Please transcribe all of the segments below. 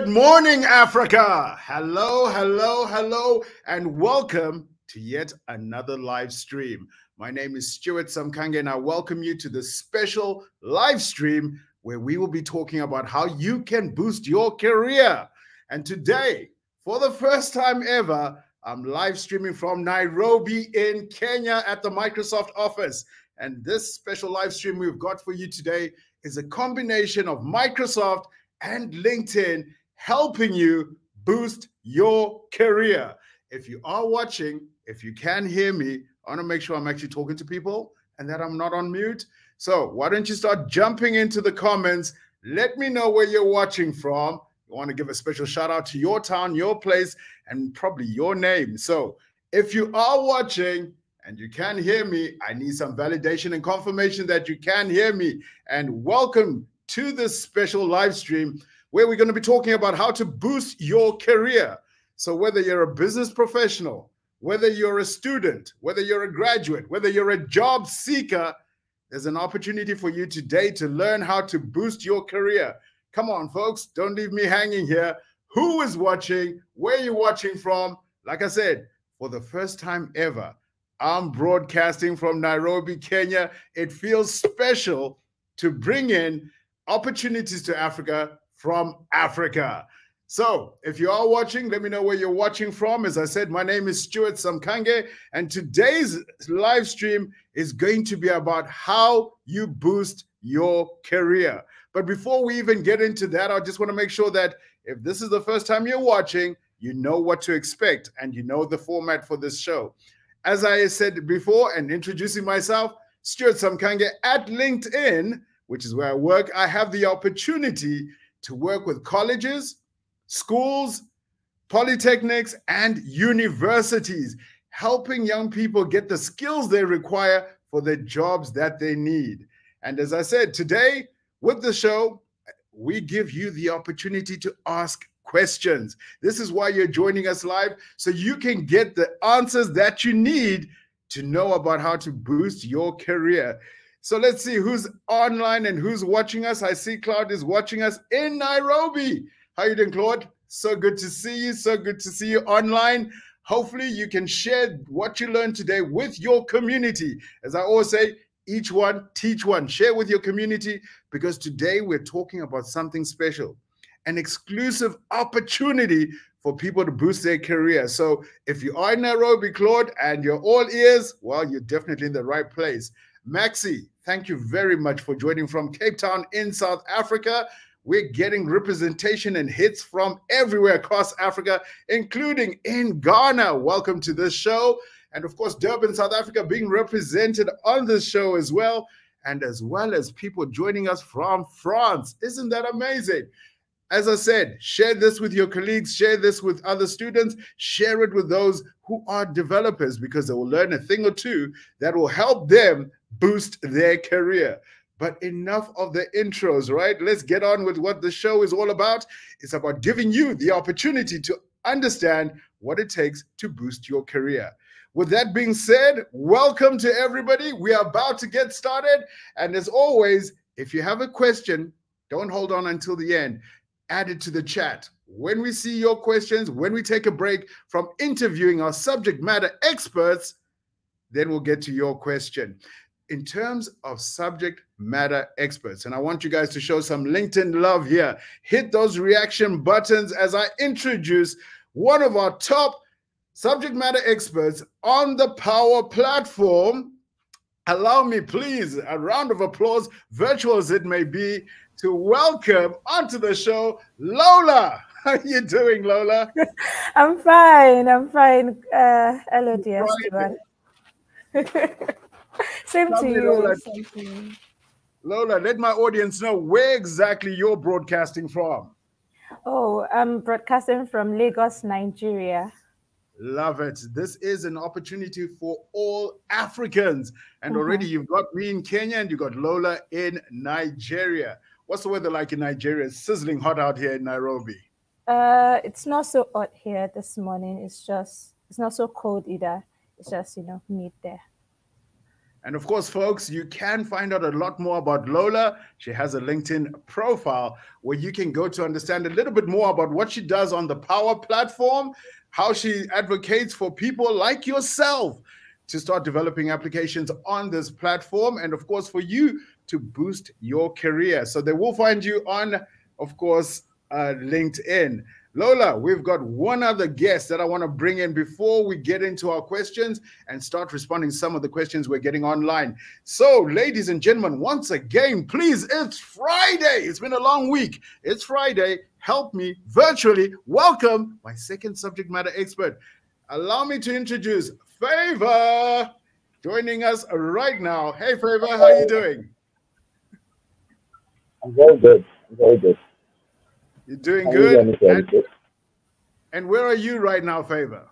Good morning, Africa. Hello, hello, hello, and welcome to yet another live stream. My name is Stewart Samkange, and I welcome you to this special live stream where we will be talking about how you can boost your career. And today, for the first time ever, I'm live streaming from Nairobi in Kenya at the Microsoft office. And this special live stream we've got for you today is a combination of Microsoft and LinkedIn helping you boost your career. If you are watching, if you can hear me, I want to make sure I'm actually talking to people and that I'm not on mute. So why don't you start jumping into the comments? Let me know where you're watching from. I want to give a special shout out to your town, your place, and probably your name. So if you are watching and you can hear me, I need some validation and confirmation that you can hear me. And welcome to this special live stream where we're going to be talking about how to boost your career. So, whether you're a business professional, whether you're a student, whether you're a graduate, whether you're a job seeker, there's an opportunity for you today to learn how to boost your career. Come on, folks, don't leave me hanging here. Who is watching? Where are you watching from? Like I said, for the first time ever, I'm broadcasting from Nairobi, Kenya. It feels special to bring in opportunities to Africa from Africa. So, if you are watching, let me know where you're watching from. As I said, my name is Stewart Samkange, and today's live stream is going to be about how you boost your career. But before we even get into that, I just want to make sure that if this is the first time you're watching, you know what to expect and you know the format for this show. As I said before, and introducing myself, Stewart Samkange at LinkedIn which is where I work, I have the opportunity to work with colleges, schools, polytechnics, and universities, helping young people get the skills they require for the jobs that they need. And as I said, today with the show, we give you the opportunity to ask questions. This is why you're joining us live, so you can get the answers that you need to know about how to boost your career. So let's see who's online and who's watching us. I see Claude is watching us in Nairobi. How you doing, Claude? So good to see you. So good to see you online. Hopefully, you can share what you learned today with your community. As I always say, each one teach one. Share with your community because today we're talking about something special, an exclusive opportunity for people to boost their career. So if you are in Nairobi, Claude, and you're all ears, well, you're definitely in the right place. Maxi, thank you very much for joining from Cape Town in South Africa. We're getting representation and hits from everywhere across Africa, including in Ghana. Welcome to this show. And of course, Durban, South Africa being represented on this show as well. And as well as people joining us from France. Isn't that amazing? As I said, share this with your colleagues, share this with other students, share it with those who are developers because they will learn a thing or two that will help them boost their career. But enough of the intros, right? Let's get on with what the show is all about. It's about giving you the opportunity to understand what it takes to boost your career. With that being said, welcome to everybody. We are about to get started. And as always, if you have a question, don't hold on until the end. Add it to the chat. When we see your questions, when we take a break from interviewing our subject matter experts, then we'll get to your question in terms of subject matter experts, and I want you guys to show some LinkedIn love here. Hit those reaction buttons as I introduce one of our top subject matter experts on the Power Platform. Allow me, please, a round of applause, virtual as it may be, to welcome onto the show Lola. How are you doing, Lola? I'm fine. I'm fine. Uh, hello, dear Same to, you. Lola. Same. Lola, let my audience know where exactly you're broadcasting from. Oh, I'm broadcasting from Lagos, Nigeria. Love it. This is an opportunity for all Africans. And mm-hmm. already you've got me in Kenya and you've got Lola in Nigeria. What's the weather like in Nigeria? It's sizzling hot out here in Nairobi. Uh, it's not so hot here this morning. It's just, it's not so cold either. It's just, you know, mid there. And of course, folks, you can find out a lot more about Lola. She has a LinkedIn profile where you can go to understand a little bit more about what she does on the Power platform, how she advocates for people like yourself to start developing applications on this platform, and of course, for you to boost your career. So they will find you on, of course, uh, LinkedIn. Lola, we've got one other guest that I want to bring in before we get into our questions and start responding some of the questions we're getting online. So, ladies and gentlemen, once again, please, it's Friday. It's been a long week. It's Friday. Help me virtually welcome my second subject matter expert. Allow me to introduce Favour joining us right now. Hey, Favour, how are you doing? I'm very good. I'm very good. You're doing good. And, and, where are you right now, Favour?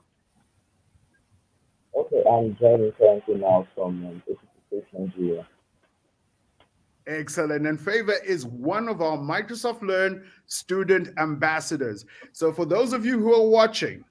Okay, I'm joining currently now from um, Nigeria. Excellent. And Favour is one of our Microsoft Learn student ambassadors. So for those of you who are watching,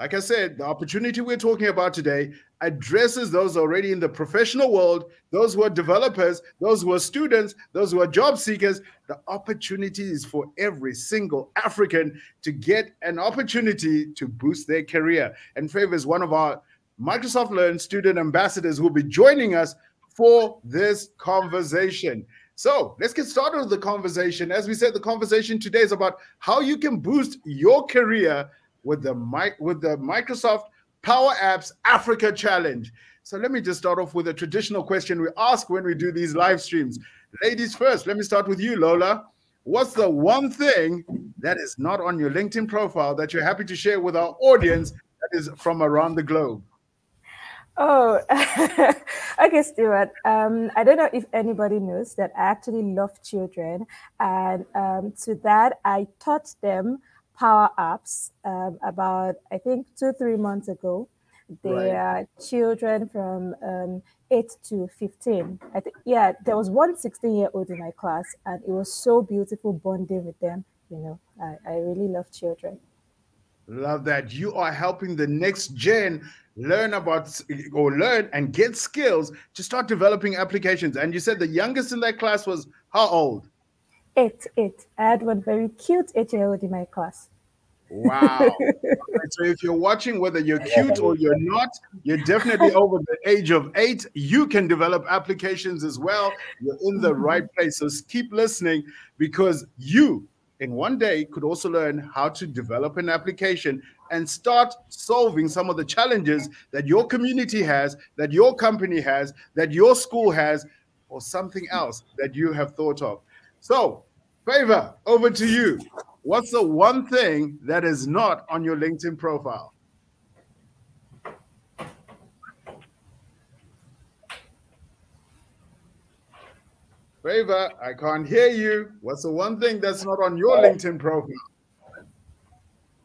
like I said, the opportunity we're talking about today addresses those already in the professional world, those who are developers, those who are students, those who are job seekers. The opportunity is for every single African to get an opportunity to boost their career. And Favour is one of our Microsoft Learn student ambassadors who will be joining us for this conversation. So let's get started with the conversation. As we said, the conversation today is about how you can boost your career with the mic with the Microsoft Power Apps Africa Challenge. So let me just start off with a traditional question we ask when we do these live streams. Ladies first, let me start with you, Lola. What's the one thing that is not on your LinkedIn profile that you're happy to share with our audience that is from around the globe? Oh, okay, Stewart. Um, I don't know if anybody knows that I actually love children. And um, to that, I taught them Power Apps um, about, I think, two, three months ago. They right. are children from um, 8 to 15. I think, yeah, there was one 16 year old in my class, and it was so beautiful bonding with them. You know, I, I really love children. Love that. You are helping the next gen learn about or learn and get skills to start developing applications. And you said the youngest in that class was how old? Eight, eight. I had one very cute eight-year-old in my class. Wow. so if you're watching, whether you're cute or you're not, you're definitely over the age of eight. You can develop applications as well. You're in the mm-hmm. right place. So keep listening because you, in one day, could also learn how to develop an application and start solving some of the challenges that your community has, that your company has, that your school has, or something else that you have thought of. So, Favour, over to you. What's the one thing that is not on your LinkedIn profile? Favour, I can't hear you. What's the one thing that's not on your LinkedIn profile?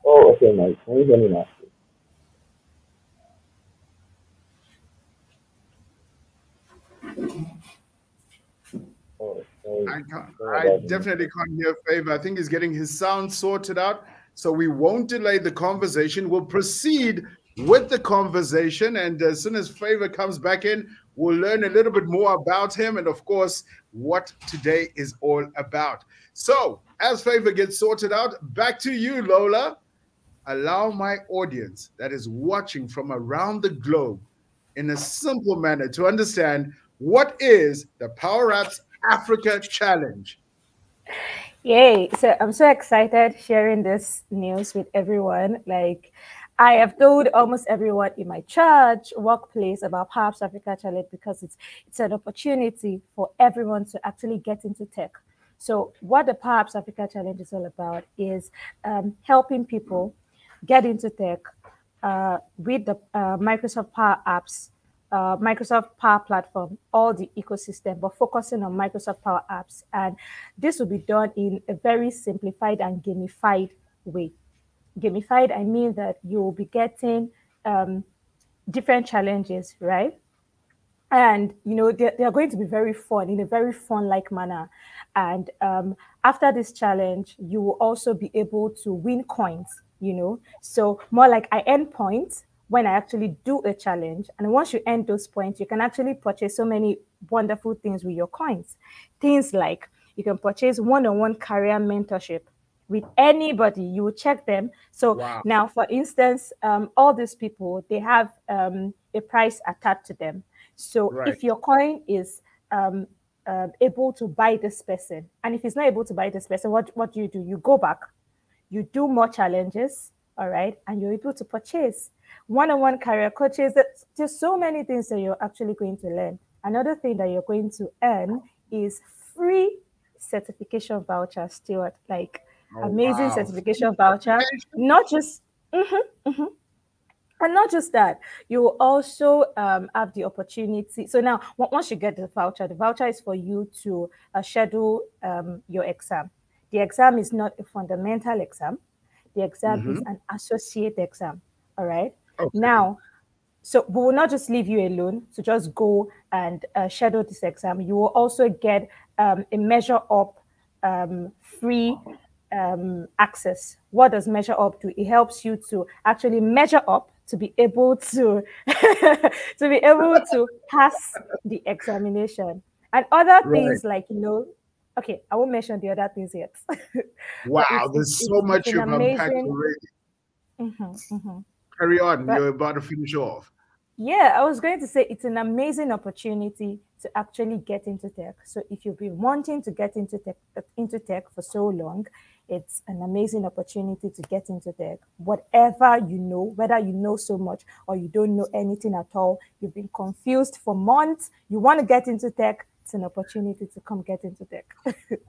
Oh, okay, Mike. Can you hear me now? I, I definitely can't hear Favour. I think he's getting his sound sorted out. So we won't delay the conversation. We'll proceed with the conversation. And as soon as Favour comes back in, we'll learn a little bit more about him and, of course, what today is all about. So, as Favour gets sorted out, back to you, Lola. Allow my audience that is watching from around the globe in a simple manner to understand what is the Power Apps Africa Challenge. Yay. So I'm so excited sharing this news with everyone. Like, I have told almost everyone in my church, workplace about Power Apps Africa Challenge because it's it's an opportunity for everyone to actually get into tech. So, what the Power Apps Africa Challenge is all about is um, helping people get into tech uh, with the uh, Microsoft Power Apps uh, Microsoft Power Platform, all the ecosystem, but focusing on Microsoft Power Apps. And this will be done in a very simplified and gamified way. Gamified, I mean that you will be getting um, different challenges, right? And you know they, they are going to be very fun in a very fun-like manner. And um, after this challenge, you will also be able to win coins. You know, so more like I earn points when I actually do a challenge. And once you earn those points, you can actually purchase so many wonderful things with your coins. Things like you can purchase one on one career mentorship with anybody. You will check them. So wow. now, for instance, um, all these people, they have um, a price attached to them. So right. if your coin is um, uh, able to buy this person, and if he's not able to buy this person, what, what do you do? You go back, you do more challenges, all right, and you're able to purchase one-on-one career coaches. There's so many things that you're actually going to learn. Another thing that you're going to earn is free certification voucher, Stewart. Like oh, amazing wow. certification voucher. Not just mm-hmm, mm-hmm. and not just that, you will also um, have the opportunity. So now, once you get the voucher, the voucher is for you to uh, schedule um, your exam. The exam is not a fundamental exam. The exam mm-hmm. is an associate exam. All right. Okay. Now, so we will not just leave you alone to just go and uh, schedule this exam. You will also get um, a measure up um, free um, access. What does measure up do? It helps you to actually measure up to be able to to be able to pass the examination and other right. things like you know okay i won't mention the other things yet wow there's so much you've unpacked already mm-hmm, mm-hmm. Carry on. But, You're about to finish off. Yeah, I was going to say it's an amazing opportunity to actually get into tech. So if you've been wanting to get into tech into tech for so long, it's an amazing opportunity to get into tech. Whatever you know, whether you know so much or you don't know anything at all, you've been confused for months, you want to get into tech, it's an opportunity to come get into tech.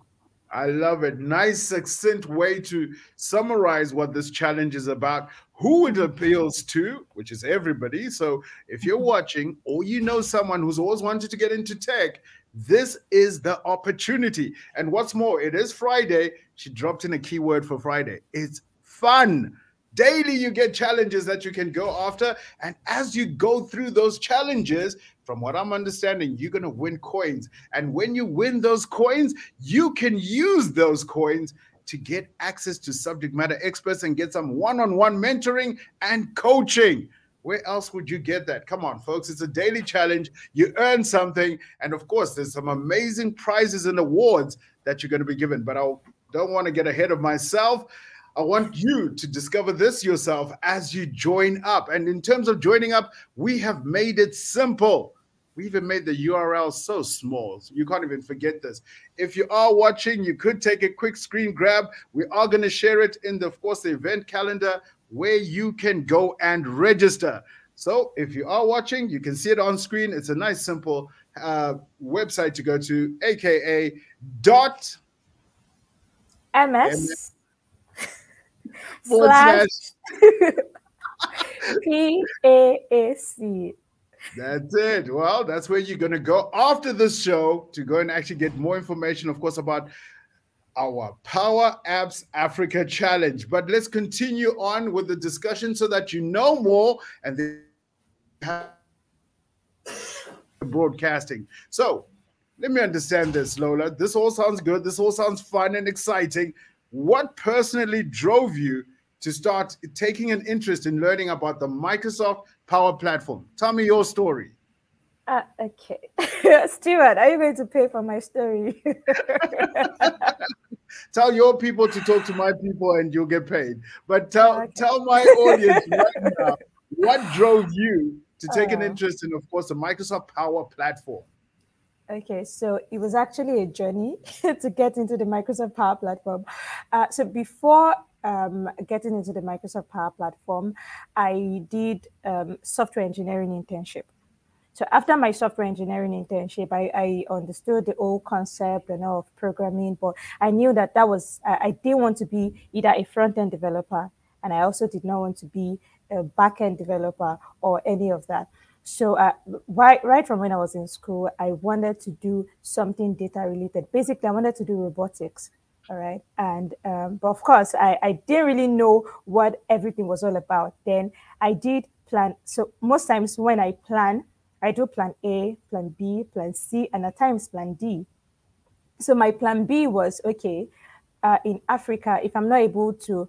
I love it. Nice, succinct way to summarize what this challenge is about, who it appeals to, which is everybody. So if you're mm-hmm. watching or you know someone who's always wanted to get into tech, this is the opportunity. And what's more, it is Friday. She dropped in a keyword for Friday. It's fun. Daily, you get challenges that you can go after. And as you go through those challenges, from what I'm understanding, you're going to win coins. And when you win those coins, you can use those coins to get access to subject matter experts and get some one on one mentoring and coaching. Where else would you get that? Come on, folks. It's a daily challenge. You earn something. And of course, there's some amazing prizes and awards that you're going to be given. But I don't want to get ahead of myself. I want you to discover this yourself as you join up. And in terms of joining up, we have made it simple. We even made the URL so small, so you can't even forget this. If you are watching, you could take a quick screen grab. We are going to share it in the, of course, the event calendar where you can go and register. So if you are watching, you can see it on screen. It's a nice, simple uh, website to go to, aka dot ms, slash p a a c that's it. Well, that's where you're going to go after this show to go and actually get more information, of course, about our Power Apps Africa Challenge. But let's continue on with the discussion so that you know more and then broadcasting. So let me understand this, Lola. This all sounds good. This all sounds fun and exciting. What personally drove you to start taking an interest in learning about the Microsoft Power Platform. Tell me your story. Uh, okay. Stewart, are you going to pay for my story? tell your people to talk to my people and you'll get paid. But tell okay. tell my audience right now what drove you to take uh, an interest in, of course, the Microsoft Power Platform. Okay, so it was actually a journey to get into the Microsoft Power Platform. Uh, so before um, getting into the Microsoft Power Platform, I did um, software engineering internship. So after my software engineering internship, I, I, understood the whole concept and all of programming, but I knew that that was I, I didn't want to be either a front end developer, and I also did not want to be a back end developer or any of that. So uh, right, right from when I was in school, I wanted to do something data related. Basically, I wanted to do robotics all right. And um, but of course I, I didn't really know what everything was all about then. I did plan so most times when i plan i do plan a plan b plan c and at times plan d. So my plan b was okay uh, in africa if i'm not able to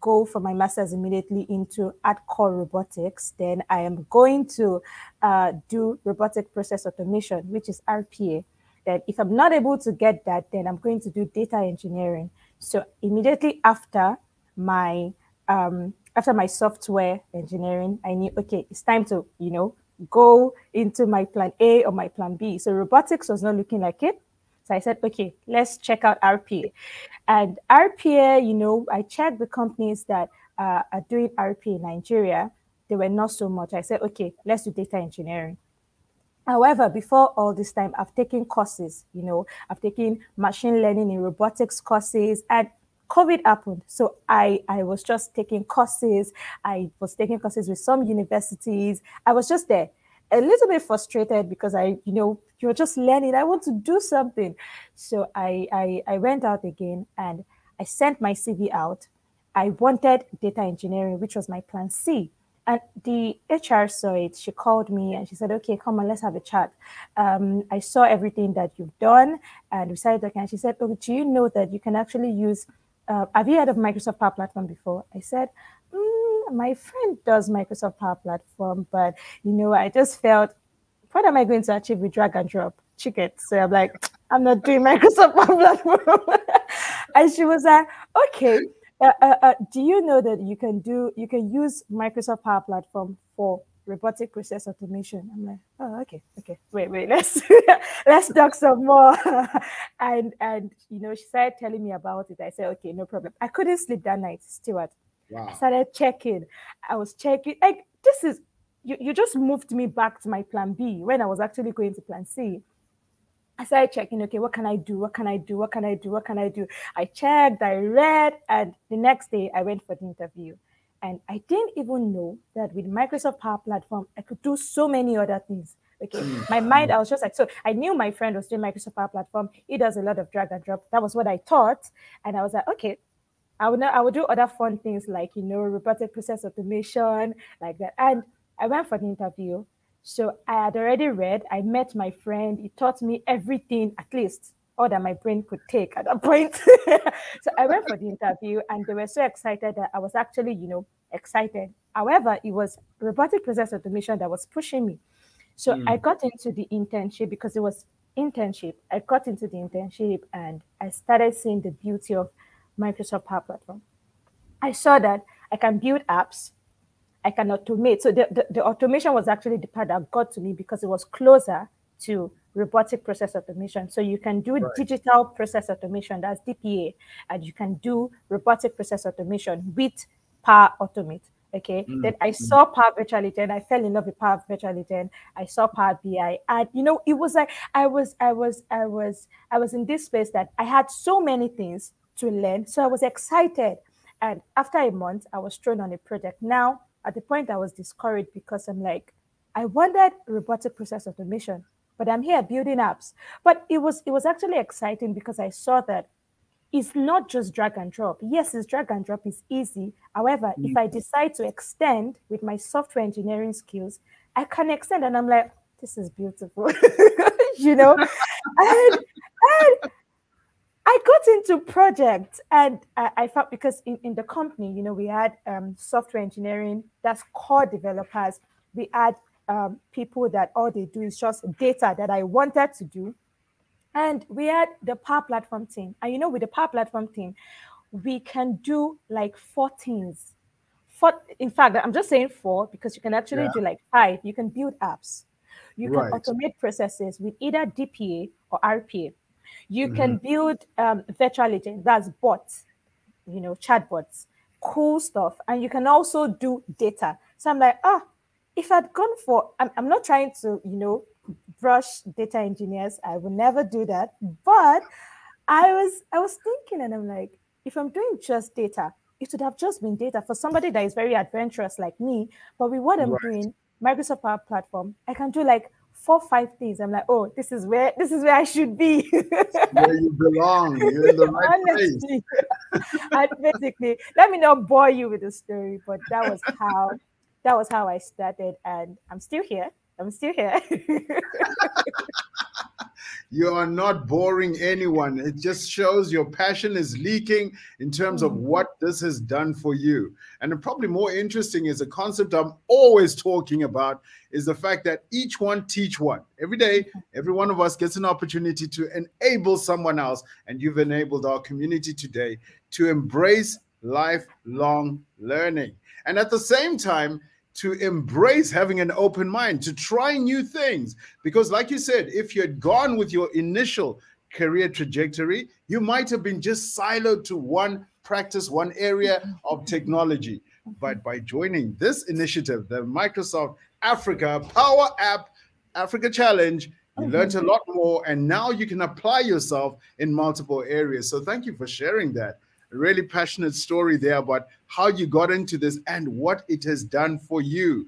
go for my master's immediately into at core robotics, then I am going to uh, do robotic process automation, which is RPA. Then, if I'm not able to get that, then I'm going to do data engineering. So immediately after my um, after my software engineering, I knew okay, it's time to you know go into my plan A or my plan B. So robotics was not looking like it. So I said, okay, let's check out RPA. And RPA, you know, I checked the companies that uh, are doing RPA in Nigeria. They were not so much. I said, okay, let's do data engineering. However, before all this time, I've taken courses, you know, I've taken machine learning and robotics courses and COVID happened. So I, I was just taking courses. I was taking courses with some universities. I was just there a little bit frustrated because I, you know, you're just learning. I want to do something. So I, I, I went out again and I sent my CV out. I wanted data engineering, which was my plan C. And the HR saw it. She called me and she said, "Okay, come on, let's have a chat." Um, I saw everything that you've done, and we started talking. And she said, "Oh, do you know that you can actually use? Uh, have you heard of Microsoft Power Platform before?" I said, mm, "My friend does Microsoft Power Platform, but you know, I just felt what am I going to achieve with drag and drop chickens? So I'm like, I'm not doing Microsoft Power platform. and she was like, okay. Uh, uh, uh, do you know that you can do you can use Microsoft Power Platform for robotic process automation? I'm like, oh, okay, okay. Wait, wait. Let's let's talk some more. and and you know, she started telling me about it. I said, okay, no problem. I couldn't sleep that night, Stewart. Wow. I started checking. I was checking. Like this is you, you just moved me back to my plan B when I was actually going to plan C. I started checking, okay, what can I do? What can I do? What can I do? What can I do? I checked, I read, and the next day I went for the interview. And I didn't even know that with Microsoft Power Platform, I could do so many other things. Okay, mm. my mind, I was just like, so I knew my friend was doing Microsoft Power Platform. He does a lot of drag and drop. That was what I thought. And I was like, okay, I would, I would do other fun things like, you know, robotic process automation, like that. And I went for the interview. So I had already read, I met my friend, he taught me everything, at least all that my brain could take at that point. so I went for the interview and they were so excited that I was actually, you know, excited. However, it was robotic process automation that was pushing me. So mm. I got into the internship because it was internship. I got into the internship and I started seeing the beauty of Microsoft Power Platform. I saw that I can build apps I can automate. So the, the, the, automation was actually the part that got to me because it was closer to robotic process automation. So you can do right. digital process automation, that's DPA, and you can do robotic process automation with Power Automate. Okay. Mm-hmm. Then I saw Power Virtual and I fell in love with Power Virtual and I saw Power BI. And you know, it was like I was, I was, I was, I was in this space that I had so many things to learn. So I was excited. And after a month, I was thrown on a project. Now at the point I was discouraged because I'm like, I wanted robotic process automation, but I'm here building apps. But it was it was actually exciting because I saw that it's not just drag and drop. Yes, it's drag and drop is easy. However, mm-hmm. if I decide to extend with my software engineering skills, I can extend, and I'm like, this is beautiful, you know. and, and I got into projects and I, I felt because in, in the company, you know, we had um, software engineering, that's core developers. We had um, people that all they do is just data that I wanted to do. And we had the Power Platform team. And you know, with the Power Platform team, we can do like four things. Four, in fact, I'm just saying four because you can actually yeah. do like five. You can build apps. You can automate processes with either DPA or RPA you mm-hmm. can build um, virtual agents, that's bots, you know, chatbots, cool stuff. And you can also do data. So I'm like, ah, if I'd gone for, I'm, I'm not trying to, you know, brush data engineers. I would never do that. But I was, I was thinking, and I'm like, if I'm doing just data, it would have just been data for somebody that is very adventurous like me. But with what I'm right. doing, Microsoft Power Platform, I can do like four five things. I'm like oh this is where this is where i should be. Where you belong. You're in the right Honestly, place. And basically let me not bore you with the story but that was how that was how i started and i'm still here. I'm still here. you are not boring anyone. It just shows your passion is leaking in terms of mm. what this has done for you. And probably more interesting is a concept I'm always talking about is the fact that each one teach one. Every day, every one of us gets an opportunity to enable someone else. And you've enabled our community today to embrace lifelong learning. And at the same time, to embrace having an open mind, to try new things. Because, like you said, if you had gone with your initial career trajectory, you might have been just siloed to one practice, one area of technology. But by joining this initiative, the Microsoft Africa Power App Africa Challenge, you oh, learned a lot more, and now you can apply yourself in multiple areas. So, thank you for sharing that really passionate story there about how you got into this and what it has done for you.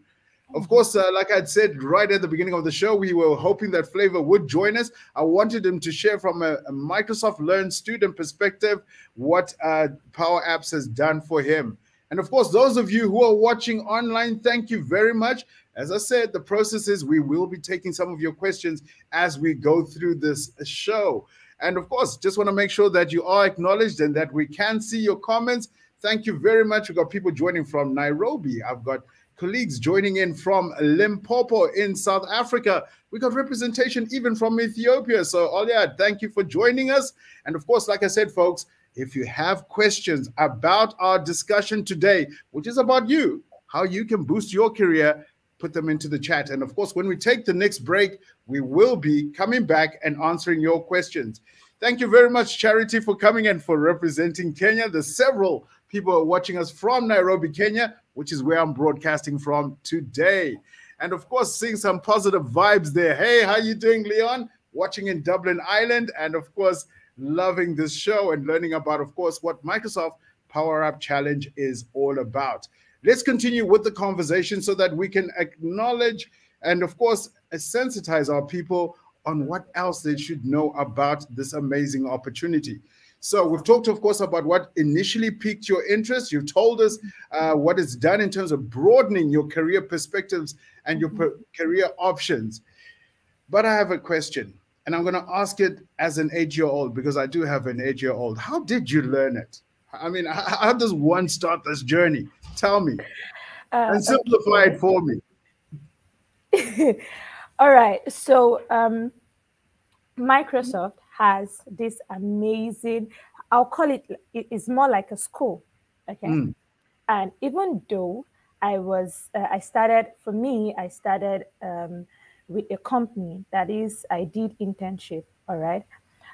Of course, uh, like I'd said right at the beginning of the show, we were hoping that Favour would join us. I wanted him to share from a, a Microsoft Learn student perspective what uh, Power Apps has done for him. And of course, those of you who are watching online, thank you very much. As I said, the process is we will be taking some of your questions as we go through this show. And of course, just want to make sure that you are acknowledged and that we can see your comments. Thank you very much. We've got people joining from Nairobi. I've got colleagues joining in from Limpopo in South Africa. We got representation even from Ethiopia. So, Olia, thank you for joining us. And of course, like I said, folks, if you have questions about our discussion today, which is about you, how you can boost your career, put them into the chat. And of course, when we take the next break, we will be coming back and answering your questions. Thank you very much, Charity, for coming and for representing Kenya. There's several people are watching us from Nairobi, Kenya, which is where I'm broadcasting from today. And of course, seeing some positive vibes there. Hey, how you doing, Leon? Watching in Dublin, Ireland, and of course, loving this show and learning about, of course, what Microsoft Power Up Challenge is all about. Let's continue with the conversation so that we can acknowledge and, of course, sensitize our people on what else they should know about this amazing opportunity. So we've talked, of course, about what initially piqued your interest. You've told us uh, what it's done in terms of broadening your career perspectives and your per- career options. But I have a question, and I'm going to ask it as an eight-year-old because I do have an eight-year-old. How did you learn it? I mean, how, how does one start this journey? Tell me, uh, and simplify okay. it for me. All right. So um, Microsoft has this amazing, I'll call it, it's more like a school. Okay. Mm. And even though I was, uh, I started, for me, I started um, with a company that is, I did internship. All right.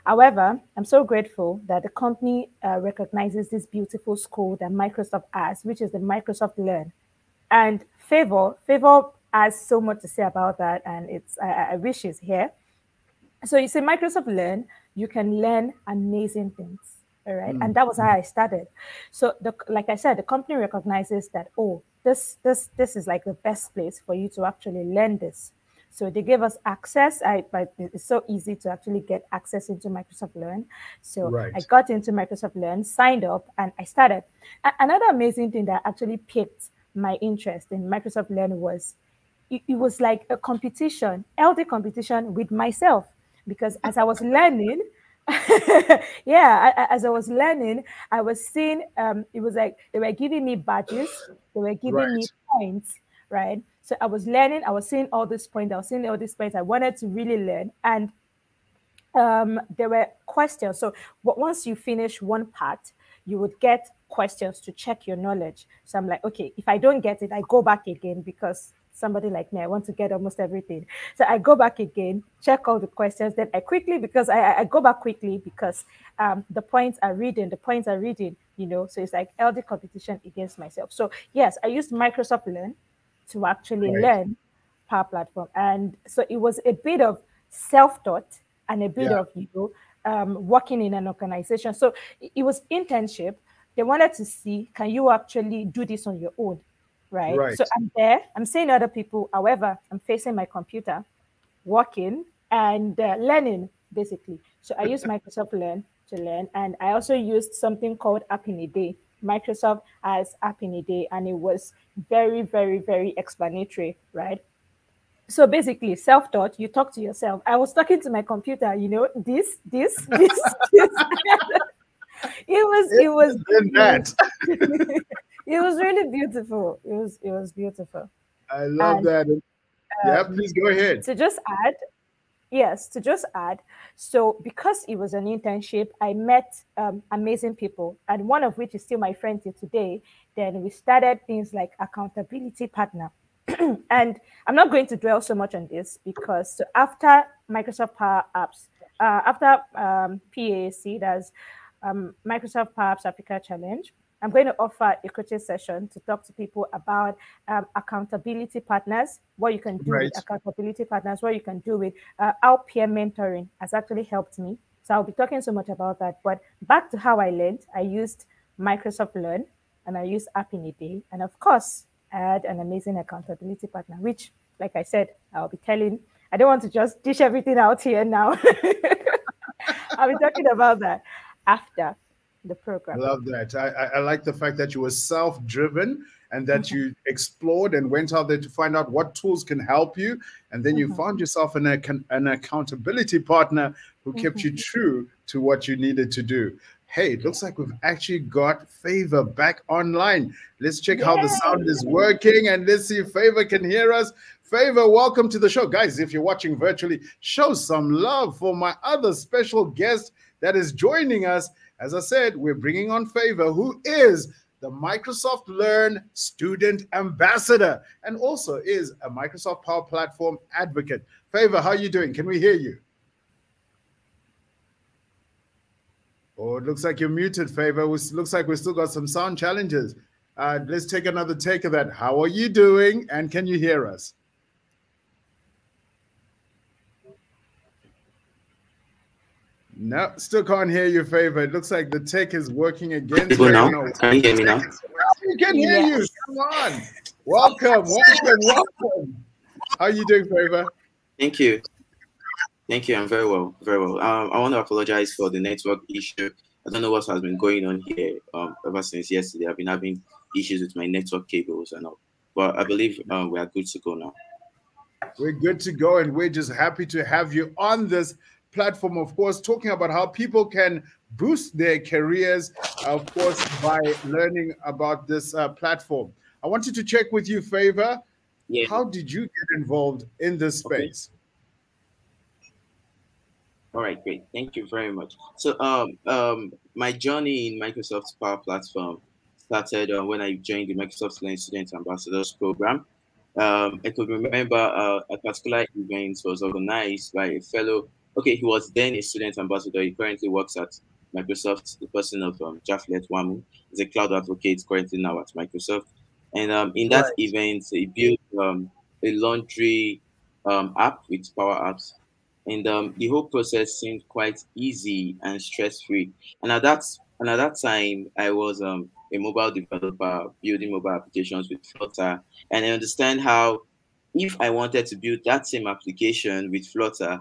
However, I'm so grateful that the company uh, recognizes this beautiful school that Microsoft has, which is the Microsoft Learn. And Favour, Favour has so much to say about that, and it's I, I wish he's here. So you see, Microsoft Learn, you can learn amazing things. All right. Mm. And that was how I started. So the like I said, the company recognizes that, oh, this this this is like the best place for you to actually learn this. So they gave us access. I but it's so easy to actually get access into Microsoft Learn. So right. I got into Microsoft Learn, signed up, and I started. A- another amazing thing that actually piqued my interest in Microsoft Learn was it, it was like a competition, LD competition with myself. Because as I was learning, yeah, I, as I was learning, I was seeing um, it was like they were giving me badges, they were giving right. me points, right? So I was learning, I was seeing all these points, I was seeing all these points. I wanted to really learn. And um, there were questions. So once you finish one part, you would get questions to check your knowledge. So I'm like, okay, if I don't get it, I go back again because somebody like me, I want to get almost everything. So I go back again, check all the questions. Then I quickly, because I, I go back quickly because um, the points are reading, the points are reading, you know. So it's like LD competition against myself. So yes, I used Microsoft Learn to actually right. learn Power Platform. And so it was a bit of self-taught and a bit yeah. of, you know, um, working in an organization. So it was internship. They wanted to see, can you actually do this on your own? Right? right. So I'm there, I'm seeing other people. However, I'm facing my computer, working and uh, learning basically. So I use Microsoft Learn to learn. And I also used something called App in a Day. Microsoft as App in a Day, and it was very, very, very explanatory, right? so basically self-taught you talk to yourself i was talking to my computer you know this this this, this. it was it was that. it was really beautiful it was it was beautiful i love and, that um, yeah please go ahead to just add yes to just add so because it was an internship i met um, amazing people and one of which is still my friend till today. Then we started things like accountability partner. And I'm not going to dwell so much on this because so after Microsoft Power Apps, uh, after um, PAC, that's um, Microsoft Power Apps Africa Challenge, I'm going to offer a coaching session to talk to people about um, accountability partners, what you can do right. with accountability partners, what you can do with uh, how peer mentoring has actually helped me. So I'll be talking so much about that. But back to how I learned, I used Microsoft Learn and I used App in a Day. And of course, I had an amazing accountability partner, which, like I said, I'll be telling. I don't want to just dish everything out here now. I'll be talking about that after the program. I love that. I, I, like the fact that you were self-driven and that mm-hmm. you explored and went out there to find out what tools can help you. And then you mm-hmm. found yourself an, an accountability partner who mm-hmm. kept you mm-hmm. true to what you needed to do. Hey, it looks like we've actually got Favour back online. Let's check Yay! how the sound is working and let's see if Favour can hear us. Favour, welcome to the show. Guys, if you're watching virtually, show some love for my other special guest that is joining us. As I said, we're bringing on Favour, who is the Microsoft Learn Student Ambassador and also is a Microsoft Power Platform advocate. Favour, how are you doing? Can we hear you? Oh, it looks like you're muted, Favour. It looks like we've still got some sound challenges. Uh, let's take another take of that. How are you doing? And can you hear us? No, still can't hear you, Favour. It looks like the tech is working against People now? Can you hear me now? We can hear yes. you. Come on. Welcome, welcome, welcome. How are you doing, Favour? Thank you. Thank you. I'm very well, very well. Um, I want to apologize for the network issue. I don't know what has been going on here um, ever since yesterday. I've been having issues with my network cables and all, but I believe um, we are good to go now. We're good to go, and we're just happy to have you on this platform. Of course, talking about how people can boost their careers, of course, by learning about this uh, platform. I wanted to check with you, Favour. Yeah. How did you get involved in this space? Okay. All right, great. Thank you very much. So, um, um, my journey in Microsoft's Power Platform started uh, when I joined the Microsoft Learn Student Ambassadors Program. Um, I could remember uh, a particular event was organized by a fellow. Okay, he was then a student ambassador. He currently works at Microsoft. The person of um, Japhlet Wamu is a cloud advocate currently now at Microsoft. And um, in that right. event, he built um, a laundry um, app with Power Apps and um, the whole process seemed quite easy and stress-free. And at that and at that time, I was um, a mobile developer building mobile applications with Flutter, and I understand how if I wanted to build that same application with Flutter,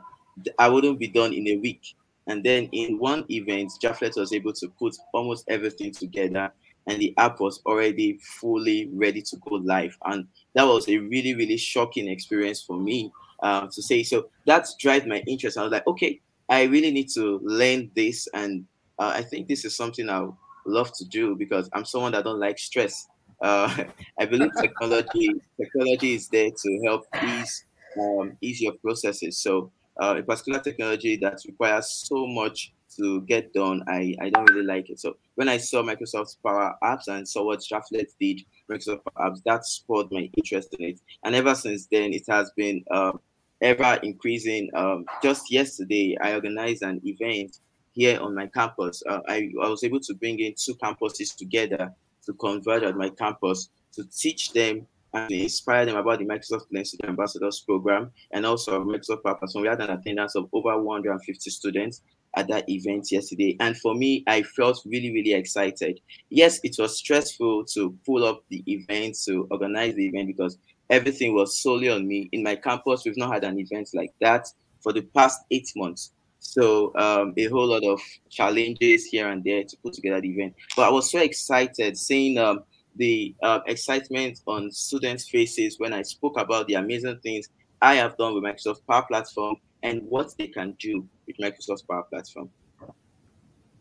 I wouldn't be done in a week. And then in one event, Japhlet was able to put almost everything together, and the app was already fully ready to go live. And that was a really, really shocking experience for me um, to say. So that's drive my interest. I was like, okay, I really need to learn this, and uh, I think this is something I love to do because I'm someone that don't like stress. Uh, I believe technology technology is there to help ease um, ease your processes. So uh, a particular technology that requires so much to get done, I, I don't really like it. So when I saw Microsoft's Power Apps and saw what Japhlet did, Microsoft Apps, that spurred my interest in it. And ever since then, it has been uh, ever increasing. Um, just yesterday, I organized an event here on my campus. Uh, I, I was able to bring in two campuses together to converge at my campus to teach them and inspire them about the Microsoft Student Ambassadors Program and also Microsoft Purpose. We had an attendance of over 150 students at that event yesterday. And for me, I felt really, really excited. Yes, it was stressful to pull up the event, to organize the event because everything was solely on me. In my campus, we've not had an event like that for the past eight months. So um, a whole lot of challenges here and there to put together the event. But I was so excited seeing um, the uh, excitement on students' faces when I spoke about the amazing things I have done with Microsoft Power Platform and what they can do with Microsoft Power Platform.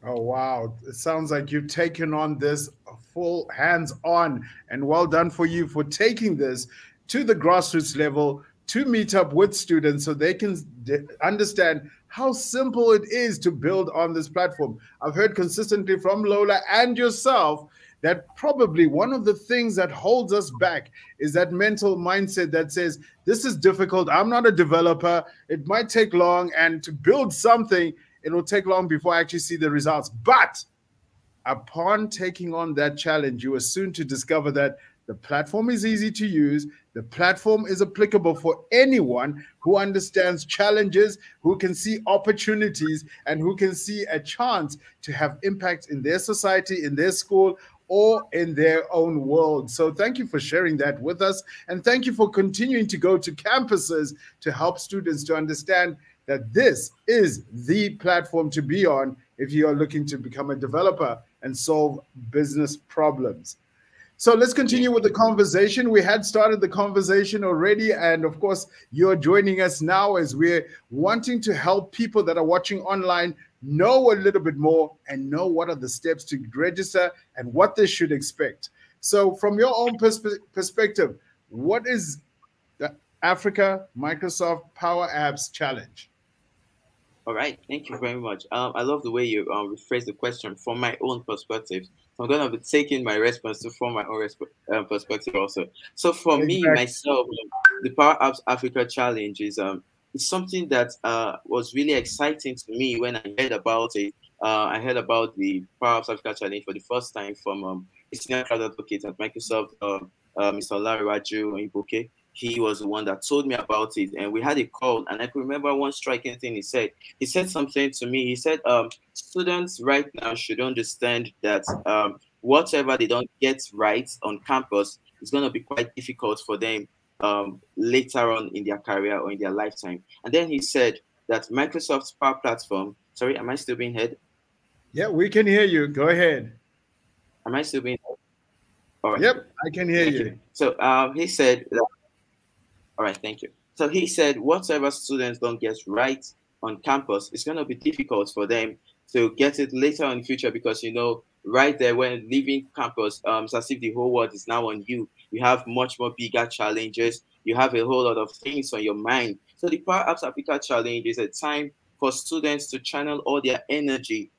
Oh, wow. It sounds like you've taken on this full hands on, and well done for you for taking this to the grassroots level to meet up with students so they can understand how simple it is to build on this platform. I've heard consistently from Lola and yourself that probably one of the things that holds us back is that mental mindset that says, This is difficult. I'm not a developer. It might take long. And to build something, it'll take long before I actually see the results. But upon taking on that challenge, you are soon to discover that the platform is easy to use. The platform is applicable for anyone who understands challenges, who can see opportunities, and who can see a chance to have impact in their society, in their school, or in their own world. So, thank you for sharing that with us. And thank you for continuing to go to campuses to help students to understand that this is the platform to be on if you are looking to become a developer and solve business problems. So let's continue with the conversation. We had started the conversation already. And of course, you're joining us now as we're wanting to help people that are watching online know a little bit more and know what are the steps to register and what they should expect. So, from your own persp- perspective, what is the Africa Microsoft Power Apps Challenge? All right, thank you very much. Um, I love the way you um, rephrase the question from my own perspective. So I'm going to be taking my response to from my own resp- uh, perspective also. So for exactly. me, myself, the Power Apps Africa Challenge is um, it's something that uh, was really exciting to me when I heard about it. Uh, I heard about the Power Apps Africa Challenge for the first time from um, a senior cloud advocate at Microsoft, um, uh, Mr. Larry Raju Iboke he was the one that told me about it and we had a call and i can remember one striking thing he said he said something to me he said um, students right now should understand that um, whatever they don't get right on campus is going to be quite difficult for them um, later on in their career or in their lifetime and then he said that microsoft's power platform sorry am i still being heard yeah we can hear you go ahead am i still being heard? All right. Yep, I can hear you. you. So um, he said that all right, thank you. So he said, whatever students don't get right on campus, it's going to be difficult for them to get it later in the future because, you know, right there when leaving campus, um, it's as if the whole world is now on you. You have much more bigger challenges. You have a whole lot of things on your mind. So the Power Apps Africa Challenge is a time for students to channel all their energy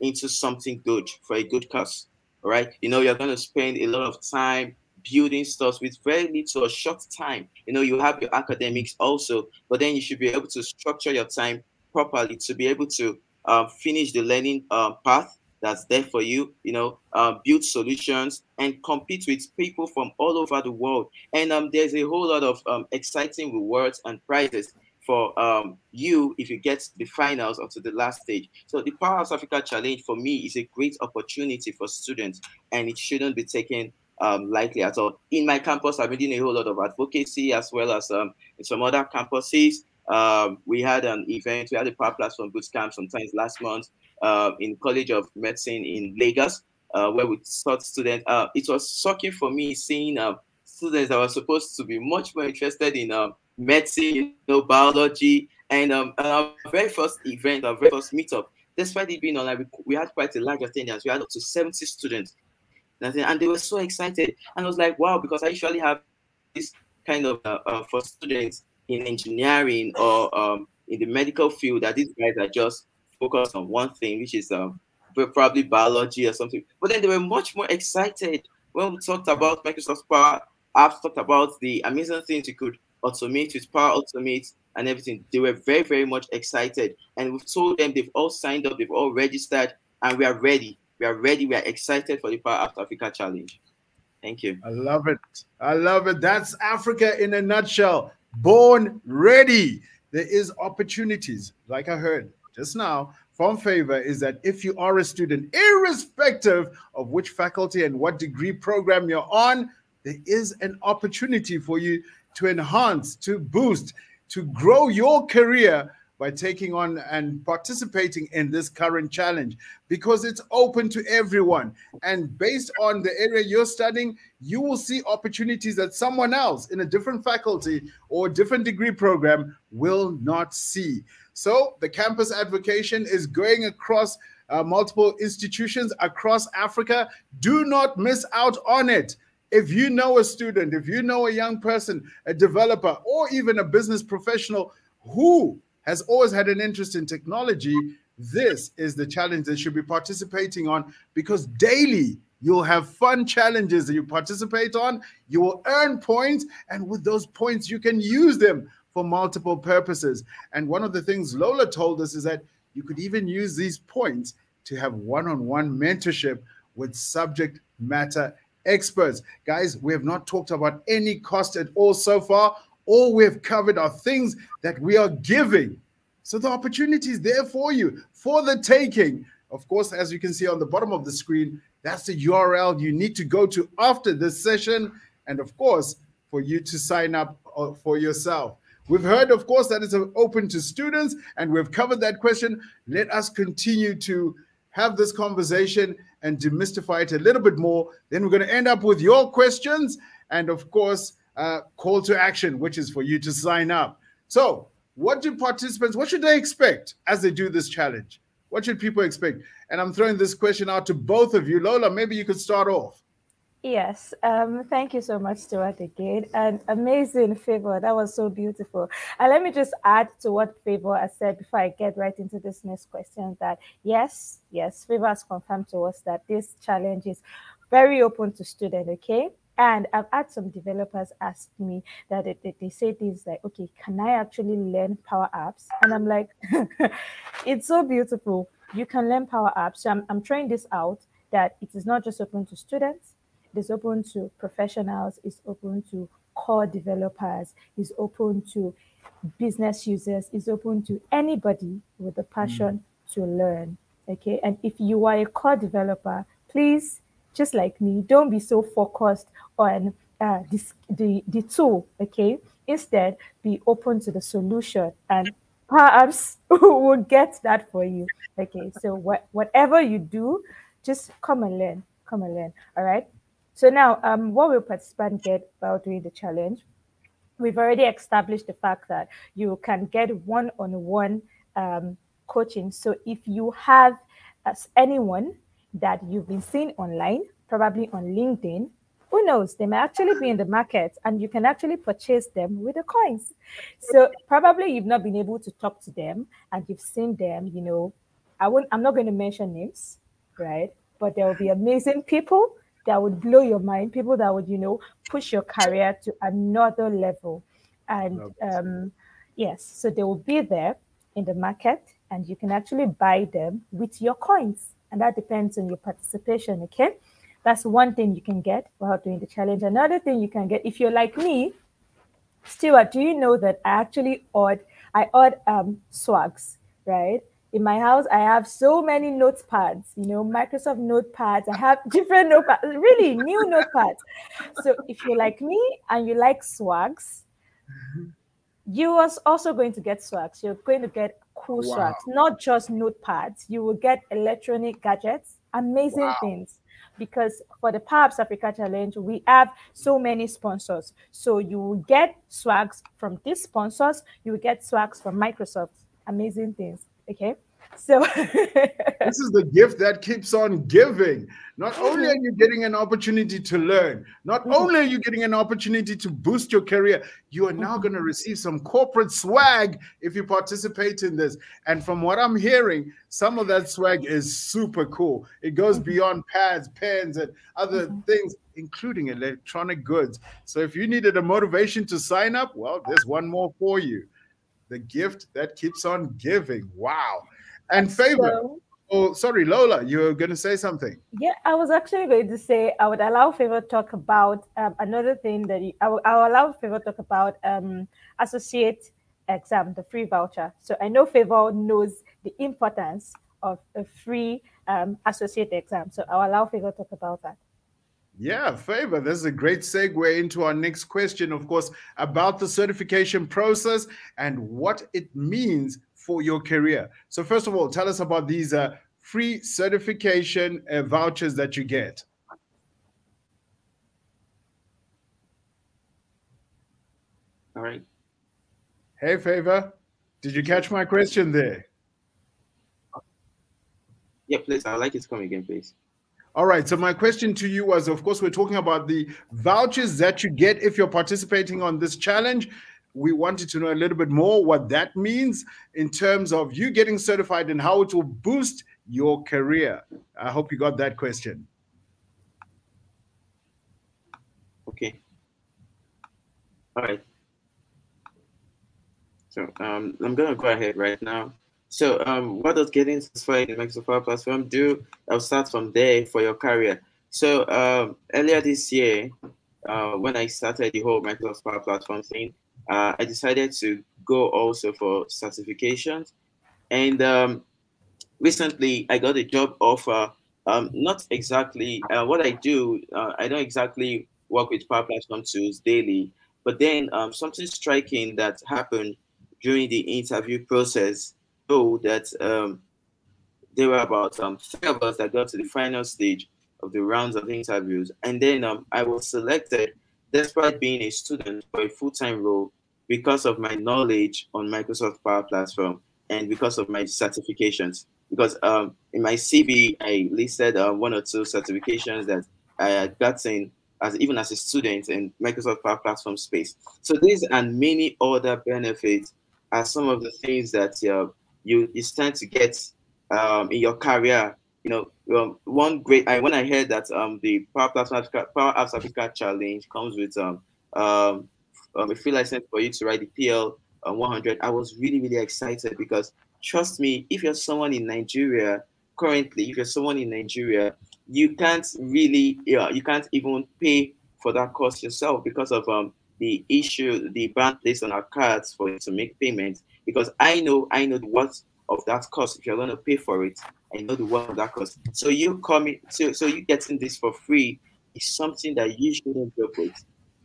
into something good for a good cause. All right. You know, you're going to spend a lot of time building stuff with very little or short time. You know, you have your academics also, but then you should be able to structure your time properly to be able to um, finish the learning um, path that's there for you, you know, uh, build solutions and compete with people from all over the world. And um, there's a whole lot of um, exciting rewards and prizes for um, you if you get the finals up to the last stage. So the Power Apps Africa Challenge for me is a great opportunity for students and it shouldn't be taken um, likely at all. In my campus, I've been doing a whole lot of advocacy as well as um, in some other campuses. Um, we had an event, we had a Power Platform boot camp sometimes last month uh, in College of Medicine in Lagos, uh, where we taught students. Uh, it was shocking for me seeing uh, students that were supposed to be much more interested in um, medicine, you know, biology, and um, our very first event, our very first meetup, despite it being online, we, we had quite a large attendance. We had up to 70 students and they were so excited. And I was like, wow, because I usually have this kind of uh, uh, for students in engineering or um, in the medical field that these guys are just focused on one thing, which is um, probably biology or something. But then they were much more excited when we talked about Microsoft Power Apps, talked about the amazing things you could automate with Power Automate and everything. They were very, very much excited. And we've told them they've all signed up, they've all registered, and we are ready. We are ready. We are excited for the Power Apps Africa Challenge. Thank you. I love it. I love it. That's Africa in a nutshell. Born ready. There is opportunities, like I heard just now from Favour, is that if you are a student, irrespective of which faculty and what degree program you're on, there is an opportunity for you to enhance, to boost, to grow your career by taking on and participating in this current challenge because it's open to everyone. And based on the area you're studying, you will see opportunities that someone else in a different faculty or different degree program will not see. So the campus advocation is going across uh, multiple institutions across Africa. Do not miss out on it. If you know a student, if you know a young person, a developer, or even a business professional who has always had an interest in technology, this is the challenge they should be participating on because daily you'll have fun challenges that you participate on. You will earn points, and with those points, you can use them for multiple purposes. And one of the things Lola told us is that you could even use these points to have one on one mentorship with subject matter experts. Guys, we have not talked about any cost at all so far all we have covered are things that we are giving. So the opportunity is there for you, for the taking. Of course, as you can see on the bottom of the screen, that's the URL you need to go to after this session. And of course, for you to sign up uh, for yourself. We've heard, of course, that it's open to students, and we've covered that question. Let us continue to have this conversation and demystify it a little bit more. Then we're going to end up with your questions. And of course, uh, call to action, which is for you to sign up. So, what do participants, what should they expect as they do this challenge? What should people expect? And I'm throwing this question out to both of you. Lola, maybe you could start off. Yes, um, thank you so much, Stewart, again. And amazing Favour. That was so beautiful. And let me just add to what Favour has said before I get right into this next question that yes, yes, Favour has confirmed to us that this challenge is very open to students, okay? And I've had some developers ask me that they, they, they, say things like, okay, can I actually learn Power Apps? And I'm like, it's so beautiful. You can learn Power Apps. So I'm, I'm trying this out that it is not just open to students, it's open to professionals, it's open to core developers, it's open to business users, it's open to anybody with a passion mm. to learn. Okay. And if you are a core developer, please just like me, don't be so focused on uh, this, the, the tool, okay? Instead, be open to the solution and perhaps we'll get that for you. Okay, so what, whatever you do, just come and learn, come and learn, all right? So now, um, what will participants get while doing the challenge? We've already established the fact that you can get one-on-one um, coaching. So if you have as anyone that you've been seeing online, probably on LinkedIn, who knows, they may actually be in the market and you can actually purchase them with the coins. So probably you've not been able to talk to them and you've seen them, you know, I won't, I'm not going to mention names, right? But there will be amazing people that would blow your mind, people that would, you know, push your career to another level. And um, yes, so they will be there in the market and you can actually buy them with your coins. And that depends on your participation, okay? That's one thing you can get while doing the challenge. Another thing you can get, if you're like me, Stewart, do you know that I actually odd I odd um, swags, right? In my house, I have so many notepads, you know, Microsoft notepads. I have different notepads, really new notepads. So if you're like me and you like swags, you are also going to get swags. You're going to get cool wow. swags, not just notepads. You will get electronic gadgets, amazing wow. things because for the Power Apps Africa Challenge, we have so many sponsors. So you will get swags from these sponsors, you will get swags from Microsoft. Amazing things. Okay. So this is the gift that keeps on giving. Not only are you getting an opportunity to learn, not mm-hmm. only are you getting an opportunity to boost your career, you are now mm-hmm. going to receive some corporate swag if you participate in this. And from what I'm hearing, some of that swag is super cool. It goes mm-hmm. beyond pads, pens, and other things, including electronic goods. So if you needed a motivation to sign up, well, there's one more for you. The gift that keeps on giving. Wow. And Favour. So, oh, sorry, Lola, you were going to say something. Yeah, I was actually going to say I would allow Favour to talk about um, another thing that I will, I will allow Favour to talk about um, associate exam, the free voucher. So I know Favour knows the importance of a free um, associate exam. So I'll allow Favour to talk about that. Yeah, Favour. This is a great segue into our next question, of course, about the certification process and what it means for your career. So, first of all, tell us about these uh, free certification uh, vouchers that you get. All right. Hey, Favour, did you catch my question there? Yeah, please. I'd like it to come again, please. All right. So my question to you was, of course, we're talking about the vouchers that you get if you're participating on this challenge. We wanted to know a little bit more what that means in terms of you getting certified and how it will boost your career. I hope you got that question. Okay. All right. So um, I'm gonna go ahead right now. So um, what does getting certified in Microsoft Power Platform do? I'll start from there for your career. So um, earlier this year, uh, when I started the whole Microsoft Power Platform thing, uh, I decided to go also for certifications. And um, recently, I got a job offer. Um, not exactly uh, what I do. Uh, I don't exactly work with Power Platform tools daily, but then um, something striking that happened during the interview process told that um, there were about um, three of us that got to the final stage of the rounds of interviews. And then um, I was selected despite being a student for a full-time role because of my knowledge on Microsoft Power Platform and because of my certifications. Because um, in my CV, I listed uh, one or two certifications that I had gotten as even as a student in Microsoft Power Platform space. So these and many other benefits are some of the things that uh, you you stand to get um, in your career. You know, um, one great. I when I heard that um, the Power Platform Africa, Power Apps Africa Challenge comes with um, um, um, a free license for you to write the PL uh, 100, I was really really excited because trust me, if you're someone in Nigeria currently, if you're someone in Nigeria, you can't really, yeah, you can't even pay for that cost yourself because of um, the issue, the ban placed on our cards for you to make payments. Because I know, I know worth of that cost. If you're going to pay for it, I know the worth of that cost. So you coming, so so you getting this for free is something that you shouldn't joke with.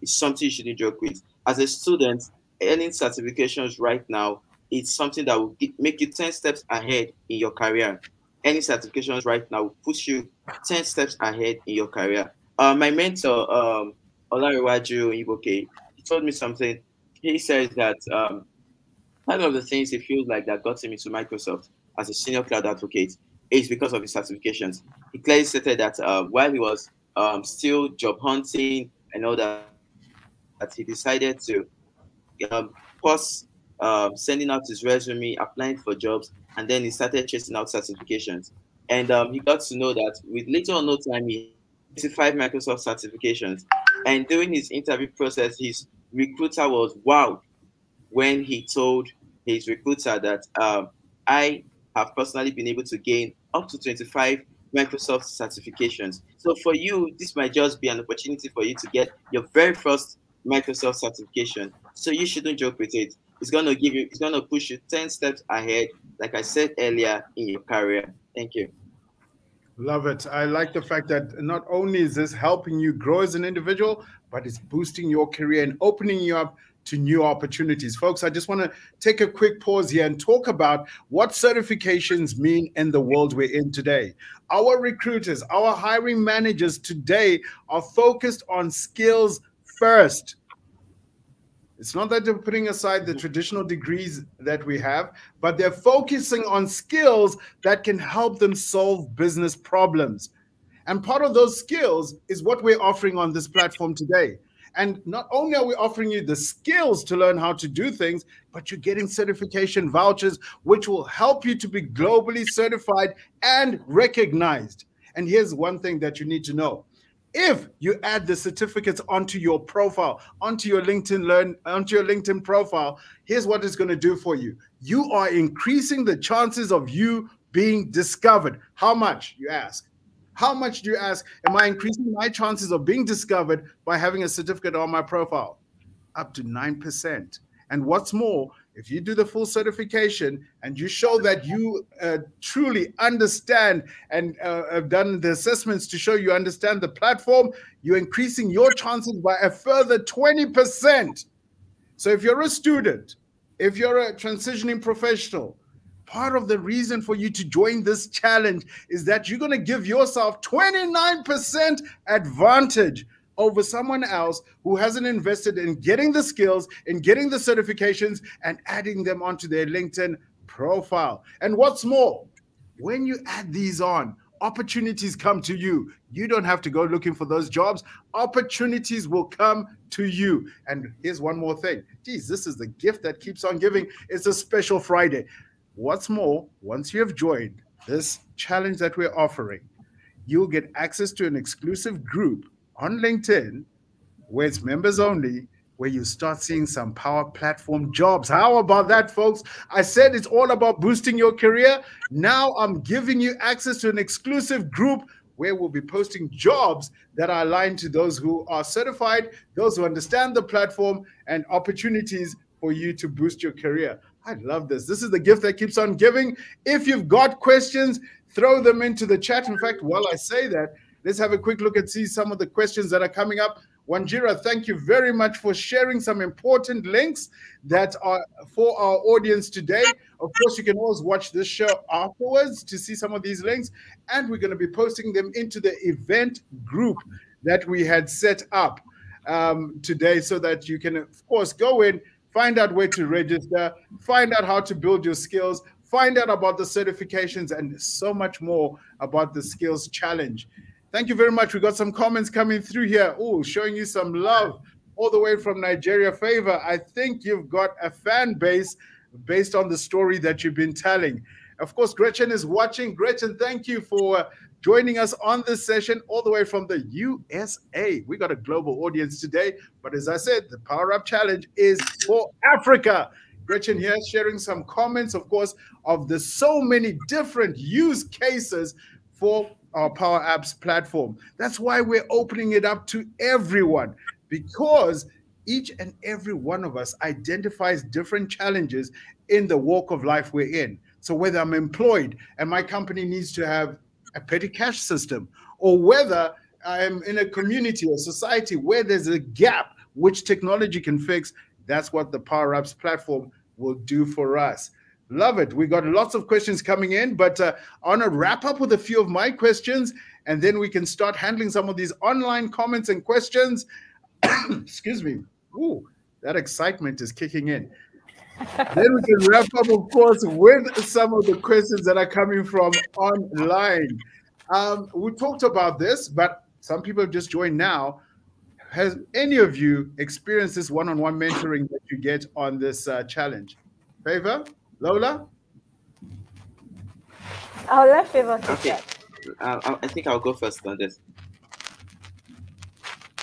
It's something you shouldn't joke with. As a student, earning certifications right now, it's something that will make you 10 steps ahead in your career. Any certifications right now will push you 10 steps ahead in your career. Uh, my mentor, um, Olanrewaju Oyinbooke, told me something. He says that um, one of the things he feels like that got him into Microsoft as a senior cloud advocate is because of his certifications. He clearly stated that uh, while he was um, still job hunting and all that, that he decided to um, pause um, sending out his resume, applying for jobs, and then he started chasing out certifications. And um, he got to know that with little or no time, he 55 Microsoft certifications. And during his interview process, his recruiter was wowed when he told his recruiter that um, I have personally been able to gain up to 25 Microsoft certifications. So for you, this might just be an opportunity for you to get your very first Microsoft certification. So you shouldn't joke with it. It's gonna give you, it's gonna push you 10 steps ahead, like I said earlier in your career. Thank you. Love it. I like the fact that not only is this helping you grow as an individual, but it's boosting your career and opening you up to new opportunities. Folks, I just want to take a quick pause here and talk about what certifications mean in the world we're in today. Our recruiters, our hiring managers today are focused on skills first. It's not that they're putting aside the traditional degrees that we have, but they're focusing on skills that can help them solve business problems. And part of those skills is what we're offering on this platform today. And not only are we offering you the skills to learn how to do things, but you're getting certification vouchers, which will help you to be globally certified and recognized. And here's one thing that you need to know if you add the certificates onto your profile, onto your LinkedIn learn, onto your LinkedIn profile, here's what it's going to do for you. You are increasing the chances of you being discovered. How much, you ask? How much do you ask? Am I increasing my chances of being discovered by having a certificate on my profile? Up to 9%. And what's more, if you do the full certification and you show that you uh, truly understand and uh, have done the assessments to show you understand the platform, you're increasing your chances by a further 20%. So if you're a student, if you're a transitioning professional, part of the reason for you to join this challenge is that you're going to give yourself 29% advantage over someone else who hasn't invested in getting the skills, in getting the certifications, and adding them onto their LinkedIn profile. And what's more, when you add these on, opportunities come to you. You don't have to go looking for those jobs. Opportunities will come to you. And here's one more thing. Geez, this is the gift that keeps on giving. It's a special Friday. What's more, once you have joined this challenge that we're offering, you'll get access to an exclusive group on LinkedIn where it's members only where you start seeing some power platform jobs. How about that, folks? I said it's all about boosting your career. Now I'm giving you access to an exclusive group where we'll be posting jobs that are aligned to those who are certified, those who understand the platform, and opportunities for you to boost your career. I love this. This is the gift that keeps on giving. If you've got questions, throw them into the chat. In fact, while I say that, let's have a quick look and see some of the questions that are coming up. Wanjira, thank you very much for sharing some important links that are for our audience today. Of course, you can always watch this show afterwards to see some of these links, and we're going to be posting them into the event group that we had set up um, today so that you can, of course, go in, find out where to register, find out how to build your skills, find out about the certifications, and so much more about the skills challenge. Thank you very much. We got some comments coming through here. Oh, showing you some love all the way from Nigeria. Favour, I think you've got a fan base based on the story that you've been telling. Of course, Gretchen is watching. Gretchen, thank you for joining us on this session all the way from the USA. We got a global audience today, but as I said, the Power Up Challenge is for Africa. Gretchen here sharing some comments, of course, of the so many different use cases for our Power Apps platform. That's why we're opening it up to everyone because each and every one of us identifies different challenges in the walk of life we're in. So whether I'm employed and my company needs to have a petty cash system, or whether I'm in a community or society where there's a gap which technology can fix, that's what the Power Apps platform will do for us. Love it. We got lots of questions coming in, but uh, I want to wrap up with a few of my questions, and then we can start handling some of these online comments and questions. Excuse me. Ooh, that excitement is kicking in. Then we can wrap up, of course, with some of the questions that are coming from online. Um, we talked about this, but some people have just joined now. Has any of you experienced this one-on-one mentoring that you get on this uh, challenge? Favour? Lola? I'll let Favour take Okay. Uh, I think I'll go first on this.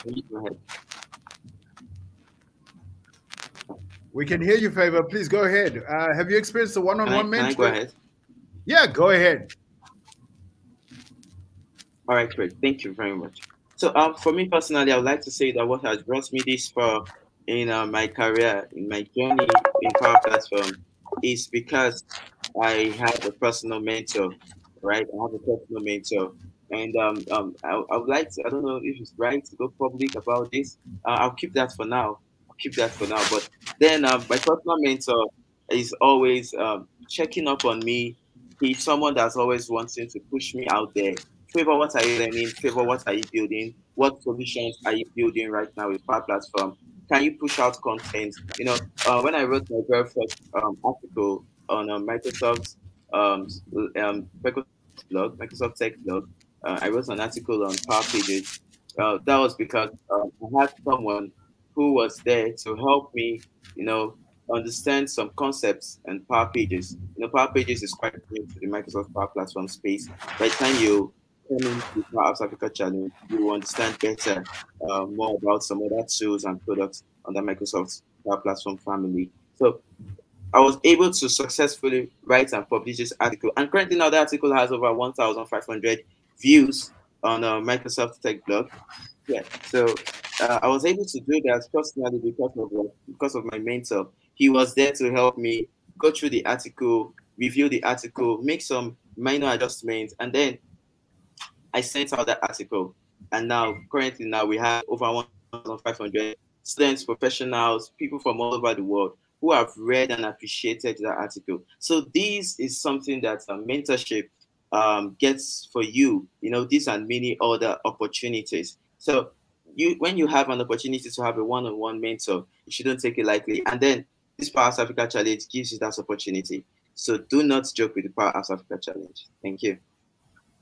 Go ahead. We can hear you, Favour. Please go ahead. Uh, have you experienced the one-on-one mentor? Go ahead? Yeah, go ahead. All right, great. Thank you very much. So, um, for me personally, I would like to say that what has brought me this far in uh, my career, in my journey in Power Platform, is because I have a personal mentor, right? I have a personal mentor. And um, um, I, I would like to, I don't know if it's right to go public about this. Uh, I'll keep that for now. Keep that for now. But then um, my personal mentor is always um, checking up on me. He's someone that's always wanting to push me out there. Favour, what are you learning? Favour, what are you building? What solutions are you building right now with Power Platform? can you push out content? You know, uh, when I wrote my very first um, article on uh, Microsoft's um, um, blog, Microsoft Tech blog, uh, I wrote an article on Power Pages. Uh, that was because uh, I had someone who was there to help me, you know, understand some concepts and Power Pages. You know, Power Pages is quite new to the Microsoft Power Platform space. By the time you coming to the Power Apps Africa Challenge, you will understand better uh, more about some other tools and products on the Microsoft Power Platform family. So I was able to successfully write and publish this article. And currently now the article has over 1,500 views on uh, Microsoft Tech blog. Yeah, so uh, I was able to do that personally because of because of my mentor. He was there to help me go through the article, review the article, make some minor adjustments, and then I sent out that article, and now currently now we have over 1,500 students, professionals, people from all over the world who have read and appreciated that article. So this is something that a mentorship um, gets for you. You know, these and many other opportunities. So you, when you have an opportunity to have a one-on-one mentor, you shouldn't take it lightly. And then this Power Africa Challenge gives you that opportunity. So do not joke with the Power Africa Challenge. Thank you.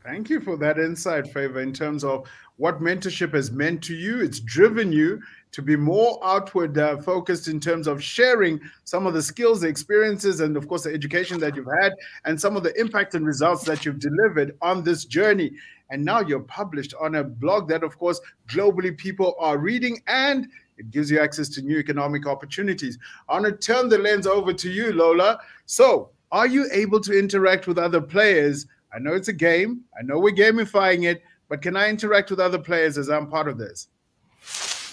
Thank you for that insight, Favour, in terms of what mentorship has meant to you. It's driven you to be more outward uh, focused in terms of sharing some of the skills, the experiences, and of course, the education that you've had, and some of the impact and results that you've delivered on this journey. And now you're published on a blog that, of course, globally people are reading and it gives you access to new economic opportunities. I want to turn the lens over to you, Lola. So, are you able to interact with other players? I know it's a game, I know we're gamifying it, but can I interact with other players as I'm part of this?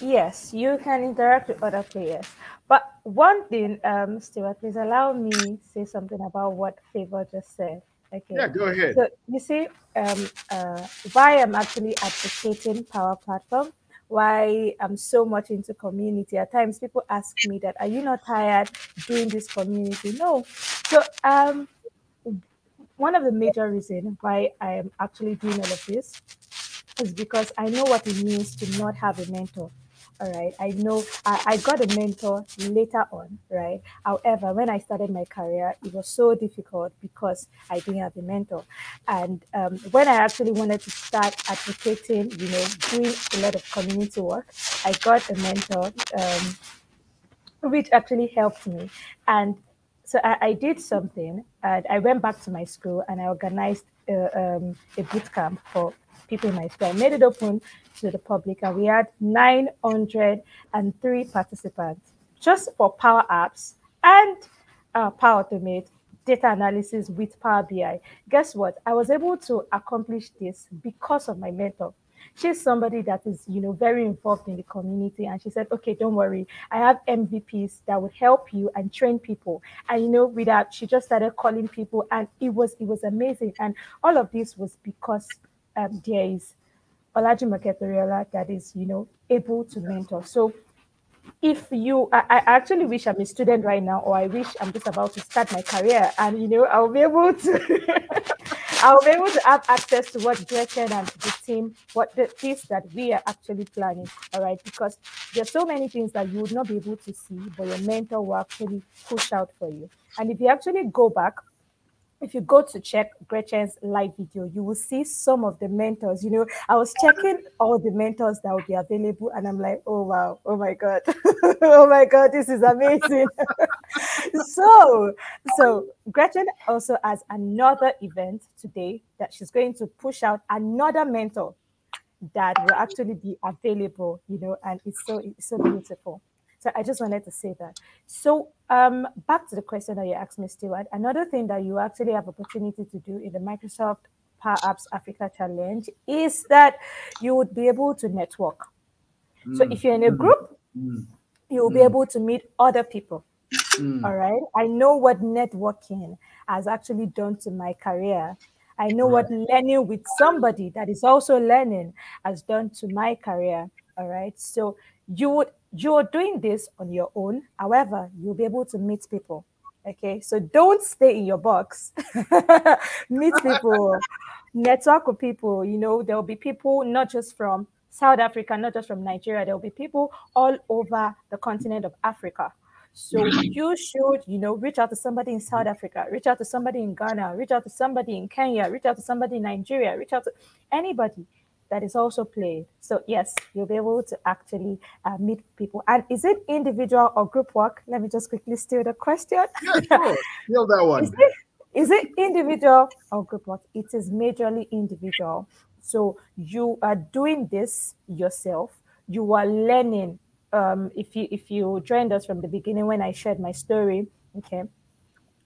Yes, you can interact with other players. But one thing, um, Stewart, please allow me say something about what Favour just said. Okay. Yeah, go ahead. So you see, um, uh, why I'm actually advocating Power Platform, why I'm so much into community. At times, people ask me that, "Are you not tired doing this community?" No. So, um, one of the major reasons why I am actually doing all of this is because I know what it means to not have a mentor all right i know I, I got a mentor later on right? However when i started my career it was so difficult because i didn't have a mentor. And um, when i actually wanted to start advocating you know doing a lot of community work i got a mentor um, which actually helped me. And so I, I, did something and i went back to my school and i organized um, a boot camp for people in my school. I made it open to the public, and we had 903 participants just for Power Apps and uh, Power Automate data analysis with Power BI. Guess what? I was able to accomplish this because of my mentor. She's somebody that is, you know, very involved in the community. And she said, okay, don't worry. I have MVPs that would help you and train people. And you know, with that, she just started calling people and it was it was amazing. And all of this was because um, there is Olaji Maketoriola that is, you know, able to mentor. So if you, I, I, actually wish I'm a student right now, or I wish I'm just about to start my career, and you know, I'll be able to, I'll be able to have access to what Gretchen and the team, what the things that we are actually planning. All right, because there's so many things that you would not be able to see, but your mentor will actually push out for you. And if you actually go back if you go to check Gretchen's live video, you will see some of the mentors. You know, I was checking all the mentors that will be available, and I'm like, oh wow, oh my god, oh my god, this is amazing. so, so Gretchen also has another event today that she's going to push out another mentor that will actually be available. You know, and it's so it's so beautiful. So I just wanted to say that. So um, back to the question that you asked me, Stewart. Another thing that you actually have opportunity to do in the Microsoft Power Apps Africa Challenge is that you would be able to network. Mm. So if you're in a group, mm. you will mm. be able to meet other people. Mm. All right. I know what networking has actually done to my career. I know what learning with somebody that is also learning has done to my career. All right. So you would you're doing this on your own. However, you'll be able to meet people. Okay, so don't stay in your box. meet people, network with people. You know, there will be people not just from South Africa, not just from Nigeria. There will be people all over the continent of Africa. So you should, you know, reach out to somebody in South Africa, reach out to somebody in Ghana, reach out to somebody in Kenya, reach out to somebody in Nigeria, reach out to anybody that is also played. So yes, you'll be able to actually uh, meet people. And is it individual or group work? Let me just quickly steal the question. Yeah, sure. Steal that one. Is it, is it individual or group work? It is majorly individual. So you are doing this yourself. You are learning. Um, if you if you joined us from the beginning when I shared my story, okay,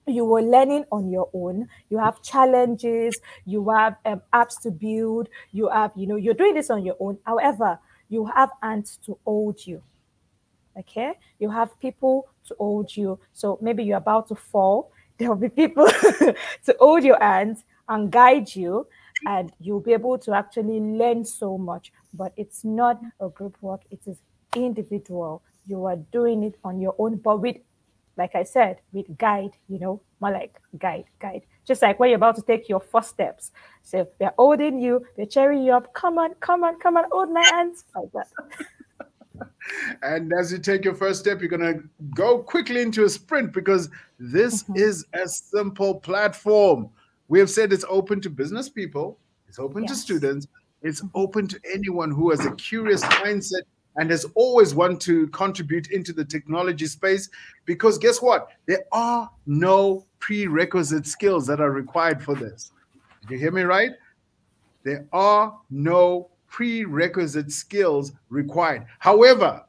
you were learning on your own. You have challenges. You have um, apps to build. You have you know you're doing this on your own. However you have ants to hold you. Okay? You have people to hold you. So maybe you're about to fall. There'll be people to hold your hands and guide you and you'll be able to actually learn so much. But it's not a group work. It is individual. You are doing it on your own but with like I said, with guide, you know, more like guide, guide. Just like when you're about to take your first steps. So they're holding you, they're cheering you up. Come on, come on, come on, hold my hands like that. and as you take your first step, you're going to go quickly into a sprint because this mm-hmm. is a simple platform. We have said it's open to business people, it's open yes. to students, it's mm-hmm. open to anyone who has a curious mindset and has always wanted to contribute into the technology space because guess what? There are no prerequisite skills that are required for this. Did you hear me right? There are no prerequisite skills required. However,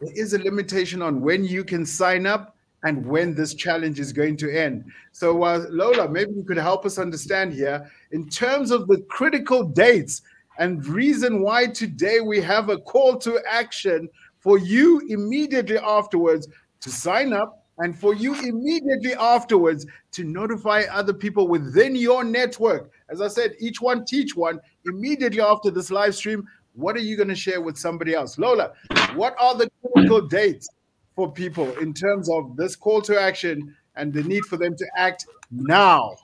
there is a limitation on when you can sign up and when this challenge is going to end. So, uh, Lola, maybe you could help us understand here in terms of the critical dates and reason why today we have a call to action for you immediately afterwards to sign up and for you immediately afterwards to notify other people within your network. As I said, each one teach one immediately after this live stream. What are you going to share with somebody else? Lola, what are the critical dates for people in terms of this call to action and the need for them to act now?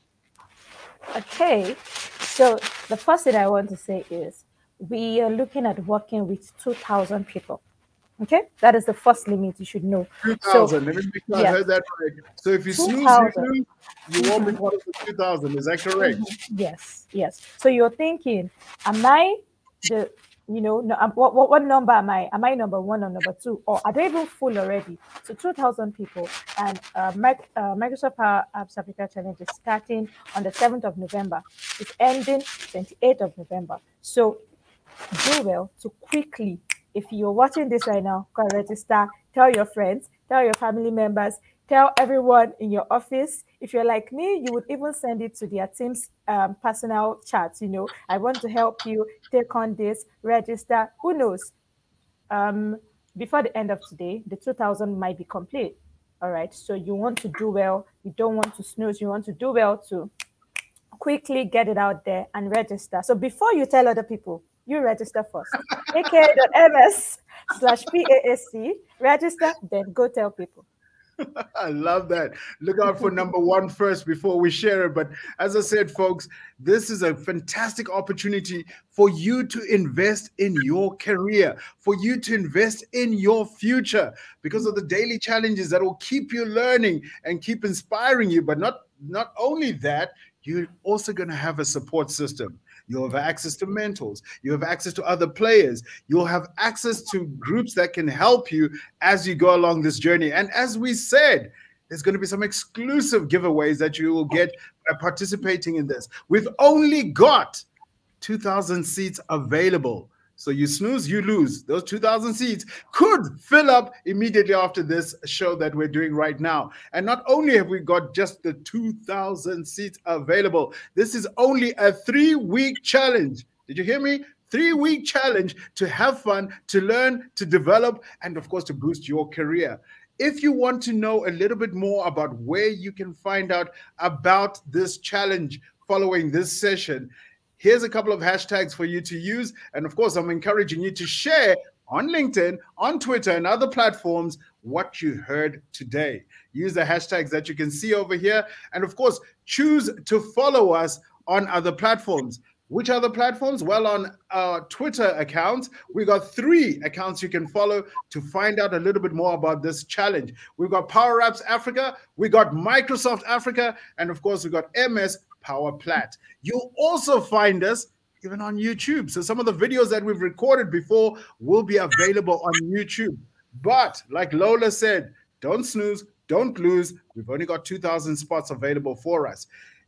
Okay, so the first thing I want to say is we are looking at working with 2,000 people. Okay, that is the first limit you should know. 2,000. So, Let me make sure yeah. I heard that right. So if you snooze, you, snooze, you won't be part of the 2,000. Is that correct? Mm-hmm. Yes, yes. So you're thinking, am I the you know, no, um, what, what, what number am I? Am I number one or number two? Or are they even full already? So 2,000 people. And uh, uh, Microsoft Power Apps Africa Challenge is starting on the 7th of November. It's ending 28th of November. So do well to quickly, if you're watching this right now, go register, tell your friends, tell your family members, tell everyone in your office. If you're like me, you would even send it to their team's um, personal chat. You know, I want to help you take on this, register. Who knows? Um, before the end of today, the 2000 might be complete. All right. So you want to do well. You don't want to snooze. You want to do well to quickly get it out there and register. So before you tell other people, you register first. aka.ms slash PASC, register, then go tell people. I love that. Look out for number one first before we share it. But as I said, folks, this is a fantastic opportunity for you to invest in your career, for you to invest in your future because of the daily challenges that will keep you learning and keep inspiring you. But not, not only that, you're also going to have a support system. You'll have access to mentors. You have access to other players. You'll have access to groups that can help you as you go along this journey. And as we said, there's going to be some exclusive giveaways that you will get by participating in this. We've only got 2,000 seats available. So you snooze, you lose. Those 2,000 seats could fill up immediately after this show that we're doing right now. And not only have we got just the 2,000 seats available, this is only a three week challenge. Did you hear me? Three week challenge to have fun, to learn, to develop, and of course, to boost your career. If you want to know a little bit more about where you can find out about this challenge following this session, Here's a couple of hashtags for you to use. And of course, I'm encouraging you to share on LinkedIn, on Twitter, and other platforms what you heard today. Use the hashtags that you can see over here. And of course, choose to follow us on other platforms. Which other platforms? Well, on our Twitter account, we got three accounts you can follow to find out a little bit more about this challenge. We've got Power Apps Africa, we got Microsoft Africa, and of course, we got MS Power Plat. You'll also find us even on YouTube. So some of the videos that we've recorded before will be available on YouTube. But like Lola said, don't snooze, don't lose. We've only got 2,000 spots available for us.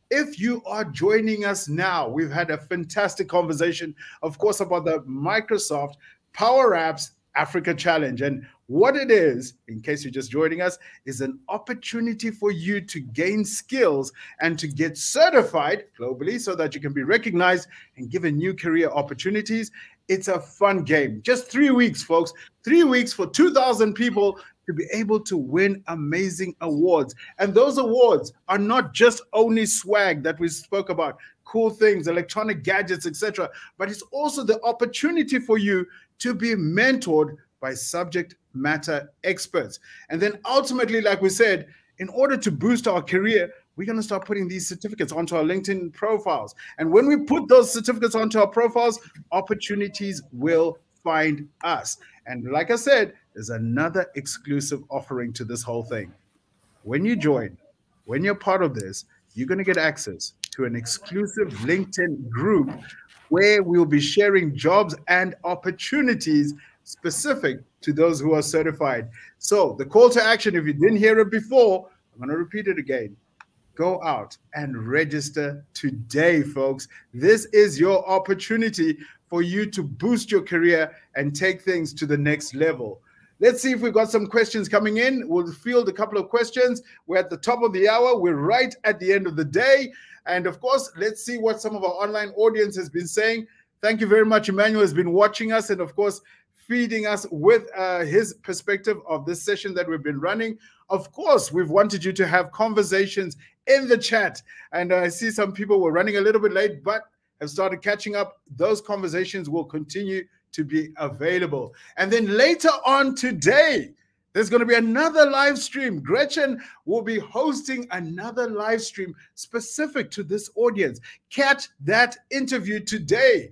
If you are joining us now, we've had a fantastic conversation, of course, about the Microsoft Power Apps Africa Challenge. And what it is, in case you're just joining us, is an opportunity for you to gain skills and to get certified globally so that you can be recognized and given new career opportunities. It's a fun game. Just three weeks, folks. Three weeks for 2,000 people to be able to win amazing awards. And those awards are not just only swag that we spoke about, cool things, electronic gadgets, etc., but it's also the opportunity for you to be mentored by subject matter experts. And then ultimately, like we said, in order to boost our career, we're going to start putting these certificates onto our LinkedIn profiles. And when we put those certificates onto our profiles, opportunities will find us. And like I said, there's another exclusive offering to this whole thing. When you join, when you're part of this, you're going to get access to an exclusive LinkedIn group where we'll be sharing jobs and opportunities specific to those who are certified. So, the call to action, if you didn't hear it before, I'm going to repeat it again. Go out and register today, folks. This is your opportunity for you to boost your career and take things to the next level. Let's see if we've got some questions coming in. We'll field a couple of questions. We're at the top of the hour. We're right at the end of the day. And of course, let's see what some of our online audience has been saying. Thank you very much. Emmanuel has been watching us and, of course, feeding us with uh, his perspective of this session that we've been running. Of course, we've wanted you to have conversations in the chat. And I see some people were running a little bit late, but have started catching up. Those conversations will continue to be available. And then later on today, there's going to be another live stream. Gretchen will be hosting another live stream specific to this audience. Catch that interview today.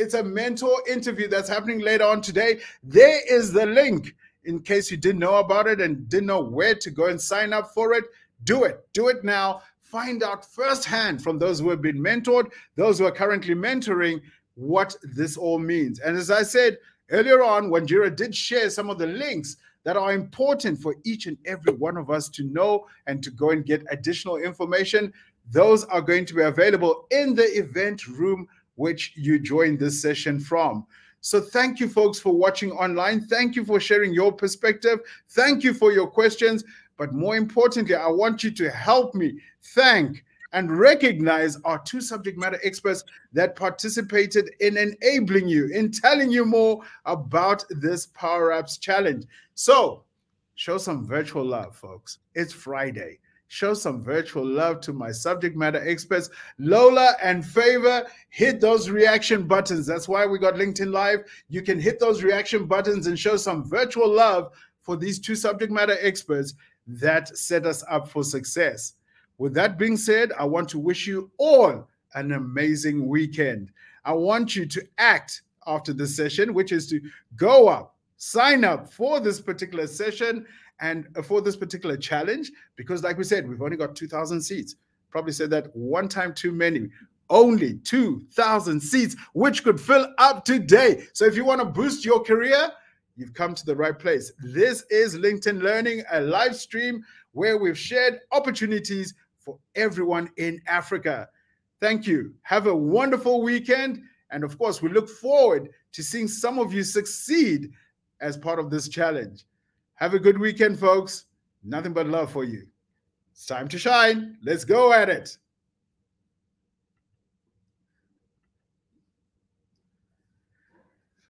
It's a mentor interview that's happening later on today. There is the link in case you didn't know about it and didn't know where to go and sign up for it. Do it. Do it now. Find out firsthand from those who have been mentored, those who are currently mentoring, what this all means. And as I said earlier on, when Jira did share some of the links that are important for each and every one of us to know and to go and get additional information. Those are going to be available in the event room which you joined this session from. So thank you folks for watching online. Thank you for sharing your perspective. Thank you for your questions. But more importantly, I want you to help me thank and recognize our two subject matter experts that participated in enabling you, in telling you more about this Power Apps challenge. So show some virtual love, folks. It's Friday. Show some virtual love to my subject matter experts. Lola and Favour, hit those reaction buttons. That's why we got LinkedIn Live. You can hit those reaction buttons and show some virtual love for these two subject matter experts that set us up for success. With that being said, I want to wish you all an amazing weekend. I want you to act after this session, which is to go up, sign up for this particular session and for this particular challenge, because like we said, we've only got 2,000 seats. Probably said that one time too many. Only 2,000 seats, which could fill up today. So if you want to boost your career, you've come to the right place. This is LinkedIn Learning, a live stream where we've shared opportunities for everyone in Africa. Thank you. Have a wonderful weekend. And of course, we look forward to seeing some of you succeed as part of this challenge. Have a good weekend, folks. Nothing but love for you. It's time to shine. Let's go at it.